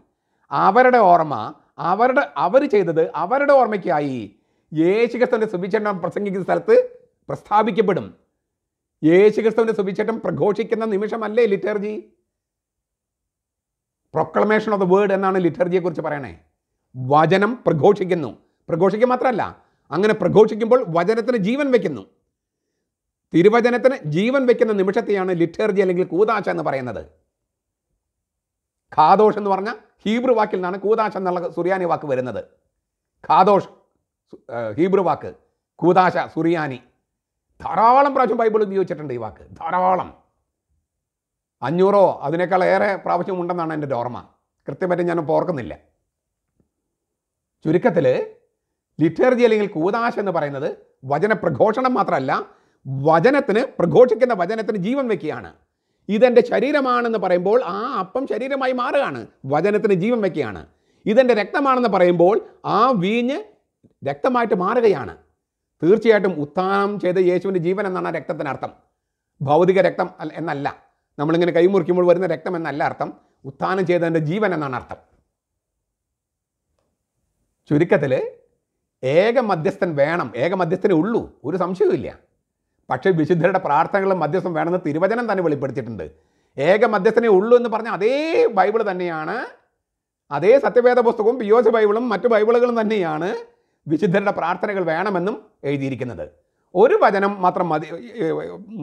അവരുടെ ഓർമ്മ അവരുടെ അവർ ചെയ്തത് അവരുടെ ഓർമ്മയ്ക്കായി യേശു ക്രിസ്തുവിന്റെ സുവിശേഷം പ്രസംഗിക്കുന്ന സ്ഥലത്ത് പ്രസ്താവിക്കപ്പെടും. യേശുക്രിസ്തുവിന്റെ സുവിശേഷം പ്രഘോഷിക്കുന്ന നിമിഷമല്ലേ liturgy? Proclamation of the word എന്നാണ് ലിറ്റർജിയെക്കുറിച്ച് പറയണേ. വചനം പ്രഘോഷിക്കുന്നു. പ്രഘോഷിക്കുക മാത്രമല്ല അങ്ങനെ പ്രഘോഷിക്കുമ്പോൾ വചനത്തിന് ജീവൻ വയ്ക്കുന്നു തിരുവചനത്തിന് ജീവൻ വയ്ക്കുന്ന നിമിഷത്തെയാണ് ലിറ്റർജി അല്ലെങ്കിൽ കൂതാശ എന്ന് പറയുന്നത്. ഖാദോഷ് എന്ന് പറഞ്ഞ ഹീബ്രു വാക്കിൽ നിന്നാണ് കൂതാശ എന്നുള്ള സുറിയാനി വാക്ക് വരുന്നത്. ഖാദോഷ് ഹീബ്രു വാക്ക് കൂതാശ സുറിയാനി. ധാരാളം പ്രാവശ്യം ബൈബിൾ ഉപയോഗിച്ചിട്ടുണ്ട് ഈ വാക്ക്. ധാരാളം. അഞ്ഞൂറോ അതിനേക്കാൾ ഏറെ പ്രാവശ്യം ഉണ്ടെന്നാണ് എന്റെ ഓർമ്മ. കൃത്യമായിട്ട് ഞാൻ ഓർക്കുന്നില്ല. ചുരുക്കത്തിൽ ലിറ്റർജി അല്ലെങ്കിൽ കൂതാശ എന്ന് പറയുന്നത് വചന പ്രഘോഷണം മാത്രമല്ല വചനത്തിന് പ്രഘോഷിക്കുന്ന വചനത്തിന് ജീവൻ വയ്ക്കുകയാണ്. ഇതെന്റെ ശരീരമാണെന്ന് പറയുമ്പോൾ ആ അപ്പം ശരീരമായി മാറുകയാണ്. വചനത്തിന് ജീവൻ വയ്ക്കുകയാണ് ഇതെന്റെ രക്തമാണെന്ന് പറയുമ്പോൾ ആ വീഞ്ഞ് രക്തമായിട്ട് മാറുകയാണ്. തീർച്ചയായിട്ടും ഉത്ഥാനം ചെയ്ത യേശുവിന്റെ ജീവൻ എന്നാണ് ആ അർത്ഥം. ഭൗതിക രക്തം എന്നല്ല. നമ്മളിങ്ങനെ കൈമുറിക്കുമ്പോൾ വരുന്ന രക്തം എന്നല്ല അർത്ഥം. ഉത്ഥാനം ചെയ്തതിന്റെ ജീവൻ എന്നാണ് അർത്ഥം. ചുരുക്കത്തിൽ ഏക മധ്യസ്ഥൻ വേണം. ഏക മധ്യസ്ഥനേ ഉള്ളൂ. ഒരു സംശയവുമില്ല. പക്ഷേ വിശുദ്ധരുടെ പ്രാർത്ഥനകളും മധ്യസ്ഥം വേണമെന്ന് തിരുവചനം തന്നെ വെളിപ്പെടുത്തിയിട്ടുണ്ട്. ഏക മധ്യസ്ഥനെ ഉള്ളൂ എന്ന് പറഞ്ഞ അതേ ബൈബിൾ തന്നെയാണ് അതേ സത്യവേദ പുസ്തകവും പി ഒ സി ബൈബിളും മറ്റു ബൈബിളുകളും തന്നെയാണ് വിശുദ്ധരുടെ പ്രാർത്ഥനകൾ വേണമെന്നും എഴുതിയിരിക്കുന്നത്. ഒരു വചനം മാത്രം മതി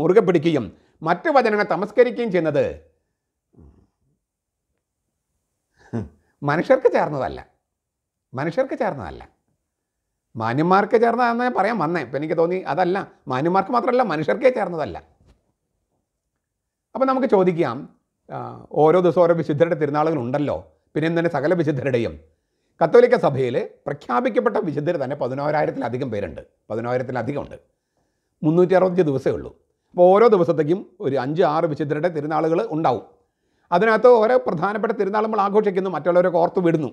മുറുകെ പിടിക്കുകയും മറ്റു വചനങ്ങളെ തമസ്കരിക്കുകയും ചെയ്യുന്നത് മനുഷ്യർക്ക് ചേർന്നതല്ല. മനുഷ്യർക്ക് ചേർന്നതല്ല. മാന്യന്മാർക്ക് ചേർന്നതാണെന്ന് ഞാൻ പറയാൻ വന്നേ. ഇപ്പം എനിക്ക് തോന്നി അതല്ല. മാന്യന്മാർക്ക് മാത്രമല്ല മനുഷ്യർക്കേ ചേർന്നതല്ല. അപ്പം നമുക്ക് ചോദിക്കാം ഓരോ ദിവസവും ഓരോ വിശുദ്ധരുടെ തിരുനാളുകൾ ഉണ്ടല്ലോ. പിന്നെ തന്നെ സകല വിശുദ്ധരുടെയും. കത്തോലിക്ക സഭയിൽ പ്രഖ്യാപിക്കപ്പെട്ട വിശുദ്ധർ തന്നെ പതിനോരായിരത്തിലധികം പേരുണ്ട്. പതിനോരായിരത്തിലധികം ഉണ്ട്. മുന്നൂറ്റി അറുപത്തഞ്ച് ദിവസമേ ഉള്ളൂ. അപ്പോൾ ഓരോ ദിവസത്തേക്കും ഒരു അഞ്ച് ആറ് വിശുദ്ധരുടെ തിരുനാളുകൾ ഉണ്ടാവും. അതിനകത്ത് ഓരോ പ്രധാനപ്പെട്ട തിരുനാൾ നമ്മൾ ആഘോഷിക്കുന്നു. മറ്റുള്ളവരൊക്കെ ഓർത്ത് വിടുന്നു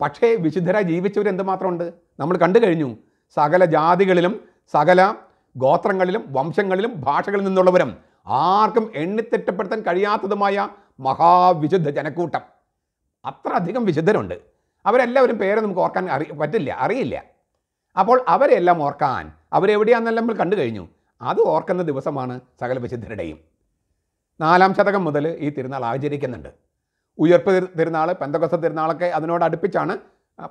പക്ഷേ വിശുദ്ധരായി ജീവിച്ചവർ എന്തുമാത്രമുണ്ട് നമ്മൾ കണ്ടു കഴിഞ്ഞു. സകല ജാതികളിലും സകല ഗോത്രങ്ങളിലും വംശങ്ങളിലും ഭാഷകളിൽ നിന്നുള്ളവരും ആർക്കും എണ്ണിത്തിട്ടപ്പെടുത്താൻ കഴിയാത്തതുമായ മഹാവിശുദ്ധ ജനക്കൂട്ടം. അത്ര അധികം വിശുദ്ധരുണ്ട്. അവരെല്ലാവരും പേര് നമുക്ക് ഓർക്കാൻ അറി പറ്റില്ല അറിയില്ല. അപ്പോൾ അവരെല്ലാം ഓർക്കാൻ അവരെവിടെയാണെന്നെല്ലാം നമ്മൾ കണ്ടു കഴിഞ്ഞു. അത് ഓർക്കുന്ന ദിവസമാണ് സകല വിശുദ്ധരുടെയും. നാലാം ശതകം മുതൽ ഈ തിരുനാൾ ആചരിക്കുന്നുണ്ട്. ഉയർപ്പ് തിരു- തിരുനാൾ പെന്തകസ്ത തിരുനാളൊക്കെ അതിനോട് അടുപ്പിച്ചാണ്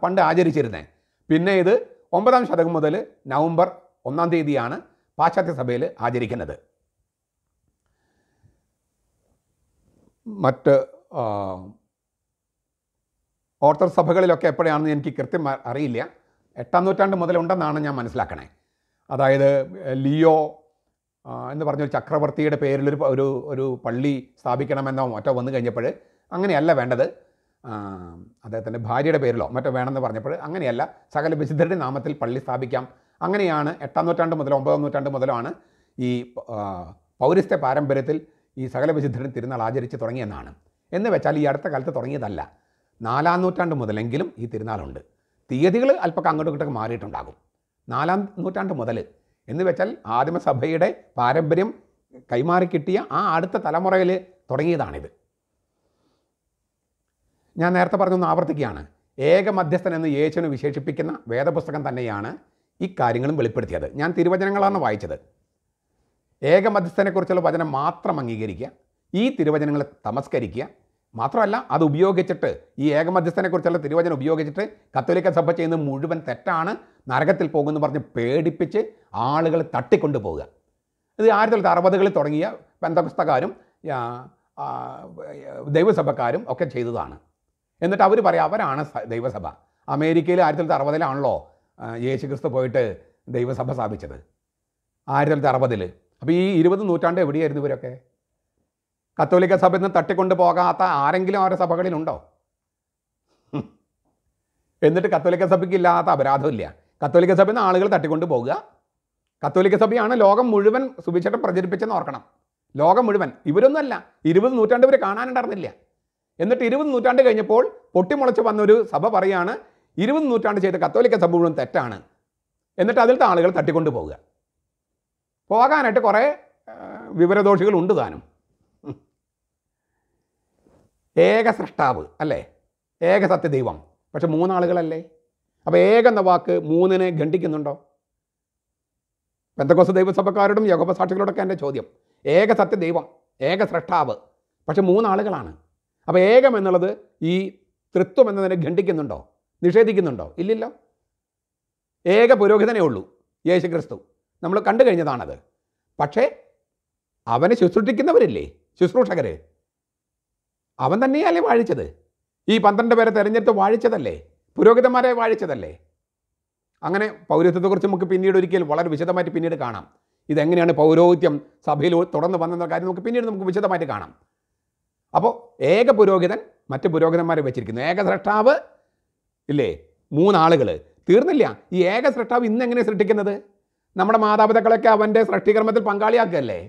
പണ്ട് ആചരിച്ചിരുന്നത് പിന്നെ ഇത് ഒമ്പതാം ശതകം മുതൽ നവംബർ ഒന്നാം തീയതിയാണ് പാശ്ചാത്യ സഭയിൽ ആചരിക്കുന്നത്. മറ്റ് ഓർത്തഡോക്സ് സഭകളിലൊക്കെ എപ്പോഴാണെന്ന് എനിക്ക് കൃത്യം അറിയില്ല. എട്ടാം നൂറ്റാണ്ട് മുതലുണ്ടെന്നാണ് ഞാൻ മനസ്സിലാക്കണേ. അതായത് ലിയോ എന്ന് പറഞ്ഞൊരു ചക്രവർത്തിയുടെ പേരിലൊരു ഒരു ഒരു പള്ളി സ്ഥാപിക്കണമെന്നോ മറ്റോ വന്നു കഴിഞ്ഞപ്പോൾ അങ്ങനെയല്ല വേണ്ടത്. അദ്ദേഹത്തിന്റെ ഭാര്യയുടെ പേരിലോ മറ്റോ വേണമെന്ന് പറഞ്ഞപ്പോൾ അങ്ങനെയല്ല. സകല വിശുദ്ധരുടെ നാമത്തിൽ പള്ളി സ്ഥാപിക്കാം. അങ്ങനെയാണ് എട്ടാം നൂറ്റാണ്ട് മുതലോ ഒമ്പതാം നൂറ്റാണ്ട് മുതലാണ് ഈ ആ, പൗരസ്ത്യ പാരമ്പര്യത്തിൽ ഈ സകല വിശുദ്ധരുടെ തിരുനാൾ ആചരിച്ച് തുടങ്ങിയെന്നാണ്. എന്ന് വെച്ചാൽ ഈ അടുത്ത കാലത്ത് തുടങ്ങിയതല്ല. നാലാം നൂറ്റാണ്ട് മുതലെങ്കിലും ഈ തിരുനാളുണ്ട്. തീയതികൾ അല്പം അങ്ങോട്ടും ഇങ്ങോട്ടൊക്കെ മാറിയിട്ടുണ്ടാകും. നാലാം നൂറ്റാണ്ട് മുതൽ എന്ന് വെച്ചാൽ ആദിമസഭയുടെ പാരമ്പര്യം കൈമാറി കിട്ടിയ ആ അടുത്ത തലമുറയിൽ തുടങ്ങിയതാണിത്. ഞാൻ നേരത്തെ പറഞ്ഞൊന്ന് ആവർത്തിക്കുകയാണ്. ഏക മധ്യസ്ഥൻ എന്ന് യേശുവിനെ വിശേഷിപ്പിക്കുന്ന വേദപുസ്തകം തന്നെയാണ് ഇക്കാര്യങ്ങളും വെളിപ്പെടുത്തിയത്. ഞാൻ തിരുവചനങ്ങളാണ് വായിച്ചത്. ഏക മധ്യസ്ഥനെക്കുറിച്ചുള്ള വചനം മാത്രം അംഗീകരിക്കുക ഈ തിരുവചനങ്ങളെ തമസ്കരിക്കുക. മാത്രമല്ല അത് ഉപയോഗിച്ചിട്ട് ഈ ഏക മധ്യസ്ഥനെക്കുറിച്ചുള്ള തിരുവചനം ഉപയോഗിച്ചിട്ട് കത്തോലിക്ക സഭ ചെയ്യുന്ന മുഴുവൻ തെറ്റാണ് നരകത്തിൽ പോകുമെന്ന് പറഞ്ഞ് പേടിപ്പിച്ച് ആളുകൾ തട്ടിക്കൊണ്ടു പോവുക ഇത് ആയിരത്തി തൊള്ളായിരത്തി അറുപതുകളിൽ തുടങ്ങിയ ബന്ധപുസ്തകാരും ദൈവസഭക്കാരും ഒക്കെ ചെയ്തതാണ്. എന്നിട്ട് അവർ പറയും അവരാണ് ദൈവസഭ. അമേരിക്കയിൽ ആയിരത്തി തൊള്ളായിരത്തി അറുപതിലാണല്ലോ യേശു ക്രിസ്തു പോയിട്ട് ദൈവസഭ സ്ഥാപിച്ചത്. ആയിരത്തി തൊള്ളായിരത്തി അറുപതിൽ അപ്പോൾ ഈ ഇരുപത് നൂറ്റാണ്ട് എവിടെയായിരുന്നു ഇവരൊക്കെ? കത്തോലിക്ക സഭയിൽ നിന്ന് തട്ടിക്കൊണ്ട് പോകാത്ത ആരെങ്കിലും അവരുടെ സഭകളിലുണ്ടോ? എന്നിട്ട് കത്തോലിക്ക സഭയ്ക്ക് ഇല്ലാത്ത അപരാധമില്ല കത്തോലിക്ക സഭയിൽ നിന്ന് ആളുകൾ തട്ടിക്കൊണ്ട് പോകുക കത്തോലിക്ക സഭയാണ് ലോകം മുഴുവൻ സുവിശേഷം പ്രചരിപ്പിച്ചെന്ന് ഓർക്കണം. ലോകം മുഴുവൻ. ഇവരൊന്നുമല്ല. ഇരുപത് നൂറ്റാണ്ട് ഇവർ കാണാനുണ്ടായിരുന്നില്ല. എന്നിട്ട് ഇരുപത് നൂറ്റാണ്ട് കഴിഞ്ഞപ്പോൾ പൊട്ടിമുളച്ച് വന്നൊരു സഭ പറയാണ് ഇരുപത് നൂറ്റാണ്ട് ചെയ്ത കത്തോലിക്ക സഭ മുഴുവൻ തെറ്റാണ്. എന്നിട്ട് അതിലത്തെ ആളുകൾ തട്ടിക്കൊണ്ട് പോവുക. പോകാനായിട്ട് കുറേ ഉണ്ട് താനും. ഏക സൃഷ്ടാവ് അല്ലേ? ഏക സത്യദൈവം. പക്ഷെ മൂന്നാളുകളല്ലേ? അപ്പോൾ ഏക എന്ന വാക്ക് മൂന്നിനെ ഖണ്ഡിക്കുന്നുണ്ടോ? പെന്തക്കോസ് ദൈവസഭക്കാരോടും യോഗപസാക്ഷികളോടൊക്കെ എന്റെ ചോദ്യം. ഏക സത്യദൈവം ഏക സൃഷ്ടാവ് പക്ഷെ മൂന്നാളുകളാണ്. അപ്പോൾ ഏകം എന്നുള്ളത് ഈ തൃത്വം എന്നതിനെ ഖണ്ഡിക്കുന്നുണ്ടോ? നിഷേധിക്കുന്നുണ്ടോ? ഇല്ലല്ലോ. ഏക പുരോഹിതനേ ഉള്ളൂ യേശു ക്രിസ്തു നമ്മൾ കണ്ടു കഴിഞ്ഞതാണത്. പക്ഷേ അവനെ ശുശ്രൂഷിക്കുന്നവരില്ലേ? ശുശ്രൂഷകർ അവൻ തന്നെയല്ലേ വാഴിച്ചത്? ഈ പന്ത്രണ്ട് പേരെ തെരഞ്ഞെടുത്ത് വാഴിച്ചതല്ലേ? പുരോഹിതന്മാരെ വാഴിച്ചതല്ലേ? അങ്ങനെ പൗരത്വത്തെക്കുറിച്ച് നമുക്ക് പിന്നീട് ഒരിക്കൽ വളരെ വിശദമായിട്ട് പിന്നീട് കാണാം. ഇതെങ്ങനെയാണ് പൗരോഹിത്യം സഭയിൽ തുടർന്ന് വന്നെന്ന കാര്യം നമുക്ക് പിന്നീട് നമുക്ക് വിശദമായിട്ട് കാണാം. അപ്പോൾ ഏക പുരോഹിതൻ മറ്റ് പുരോഹിതന്മാരെ വെച്ചിരിക്കുന്നു. ഏക സ്രഷ്ടാവ് ഇല്ലേ? മൂന്നാളുകൾ തീർന്നില്ല. ഈ ഏക സൃഷ്ടാവ് ഇന്ന് എങ്ങനെ സൃഷ്ടിക്കുന്നത്? നമ്മുടെ മാതാപിതാക്കളൊക്കെ അവന്റെ സൃഷ്ടികർമ്മത്തിൽ പങ്കാളിയാക്കുകയല്ലേ?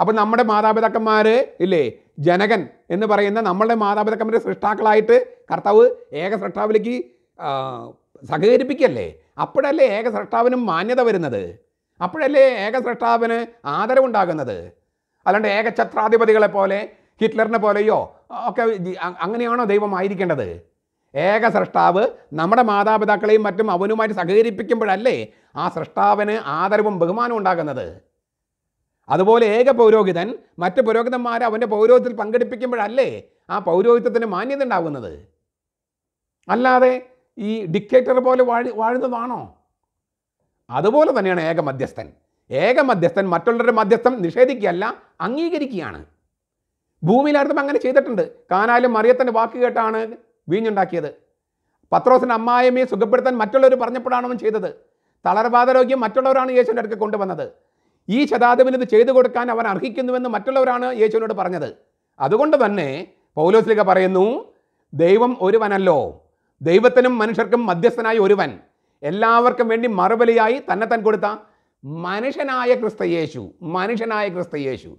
അപ്പോൾ നമ്മുടെ മാതാപിതാക്കന്മാർ ഇല്ലേ? ജനകൻ എന്ന് പറയുന്ന നമ്മളുടെ മാതാപിതാക്കന്മാരുടെ സൃഷ്ടാക്കളായിട്ട് കർത്താവ് ഏക സൃഷ്ടാവിലേക്ക് സഹകരിപ്പിക്കല്ലേ അപ്പോഴല്ലേ ഏക സൃഷ്ടാവിനും മാന്യത വരുന്നത്? അപ്പോഴല്ലേ ഏക സൃഷ്ടാവിന് ആദരവുണ്ടാകുന്നത്? അല്ലാണ്ട് ഏകഛത്രാധിപതികളെ പോലെ ഹിറ്റ്ലറിനെ പോലെയോ ഒക്കെ അങ്ങനെയാണോ ദൈവം ആയിരിക്കേണ്ടത് ഏക സൃഷ്ടാവ് നമ്മുടെ മാതാപിതാക്കളെയും മറ്റും അവനുമായിട്ട് സഹകരിപ്പിക്കുമ്പോഴല്ലേ ആ സൃഷ്ടാവിന് ആദരവും ബഹുമാനവും ഉണ്ടാകുന്നത്? അതുപോലെ ഏക പൗരോഹിതൻ മറ്റ് പുരോഹിതന്മാരെ അവന്റെ പൗരോഹിതത്തിൽ പങ്കെടുപ്പിക്കുമ്പോഴല്ലേ ആ പൗരോഹിത്വത്തിന് മാന്യത ഉണ്ടാകുന്നത്? അല്ലാതെ ഈ ഡിക്റ്റേറ്റർ പോലെ വാഴ വാഴുന്നതാണോ? അതുപോലെ തന്നെയാണ് ഏക മധ്യസ്ഥൻ. ഏക മധ്യസ്ഥൻ മറ്റുള്ളവരുടെ മധ്യസ്ഥം നിഷേധിക്കുകയല്ല അംഗീകരിക്കുകയാണ്. ഭൂമിയിലായിരുന്നു അങ്ങനെ ചെയ്തിട്ടുണ്ട്. കാനാലും മറിയത്തിന്റെ വാക്ക് കേട്ടാണ് വീഞ്ഞുണ്ടാക്കിയത്. പത്രോസിന്റെ അമ്മായമ്മയെ സുഖപ്പെടുത്താൻ മറ്റുള്ളവർ പറഞ്ഞപ്പോഴാണ് ചെയ്തത്. തളർവാദരോഗ്യം മറ്റുള്ളവരാണ് യേശുവിന്റെ അടുക്ക് കൊണ്ടുവന്നത്. ഈ ശതാധിപന് ഇത് ചെയ്തു കൊടുക്കാൻ അവൻ അർഹിക്കുന്നുവെന്ന് മറ്റുള്ളവരാണ് യേശുവിനോട് പറഞ്ഞത്. അതുകൊണ്ട് തന്നെ പൗലോസ്ലിക പറയുന്നു ദൈവം ഒരുവനല്ലോ. ദൈവത്തിനും മനുഷ്യർക്കും മധ്യസ്ഥനായ ഒരുവൻ. എല്ലാവർക്കും വേണ്ടി മറുപടിയായി തന്നെ താൻ കൊടുത്ത മനുഷ്യനായ ക്രിസ്തയേശു മനുഷ്യനായ ക്രിസ്തയേശു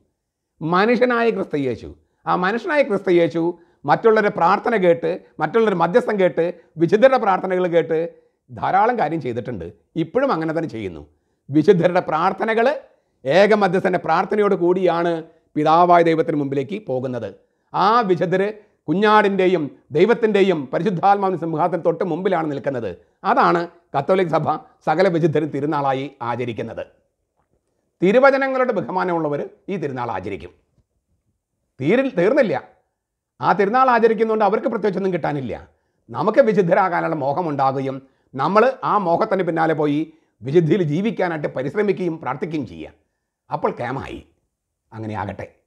മനുഷ്യനായ ക്രിസ്തയേശു ആ മനുഷ്യനായ ക്രിസ്തയേശു മറ്റുള്ളവരുടെ പ്രാർത്ഥന കേട്ട് മറ്റുള്ളവരുടെ മധ്യസ്ഥം കേട്ട് വിശുദ്ധരുടെ പ്രാർത്ഥനകൾ കേട്ട് ധാരാളം കാര്യം ചെയ്തിട്ടുണ്ട്. ഇപ്പോഴും അങ്ങനെ തന്നെ ചെയ്യുന്നു. വിശുദ്ധരുടെ പ്രാർത്ഥനകൾ ഏക മധ്യസ്ഥന്റെ പ്രാർത്ഥനയോട് കൂടിയാണ് പിതാവായ ദൈവത്തിന് മുമ്പിലേക്ക് പോകുന്നത്. ആ വിശുദ്ധർ കുഞ്ഞാടിന്റെയും ദൈവത്തിന്റെയും പരിശുദ്ധാത്മാവിന് സിംഹാസനം തൊട്ട് മുമ്പിലാണ് നിൽക്കുന്നത്. അതാണ് കത്തോലിക് സഭ സകല വിശുദ്ധരും തിരുനാളായി ആചരിക്കുന്നത്. തിരുവചനങ്ങളുടെ ബഹുമാനമുള്ളവർ ഈ തിരുനാൾ ആചരിക്കും. തീരിൽ തീർന്നില്ല. ആ തിരുനാൾ ആചരിക്കുന്നതുകൊണ്ട് അവർക്ക് പ്രത്യേകിച്ചൊന്നും കിട്ടാനില്ല. നമുക്ക് വിശുദ്ധരാകാനുള്ള മോഹമുണ്ടാകുകയും നമ്മൾ ആ മോഹത്തിന് പിന്നാലെ പോയി വിശുദ്ധിയിൽ ജീവിക്കാനായിട്ട് പരിശ്രമിക്കുകയും പ്രാർത്ഥിക്കുകയും ചെയ്യുക അപ്പോൾ കേമായി അങ്ങനെ ആകട്ടെ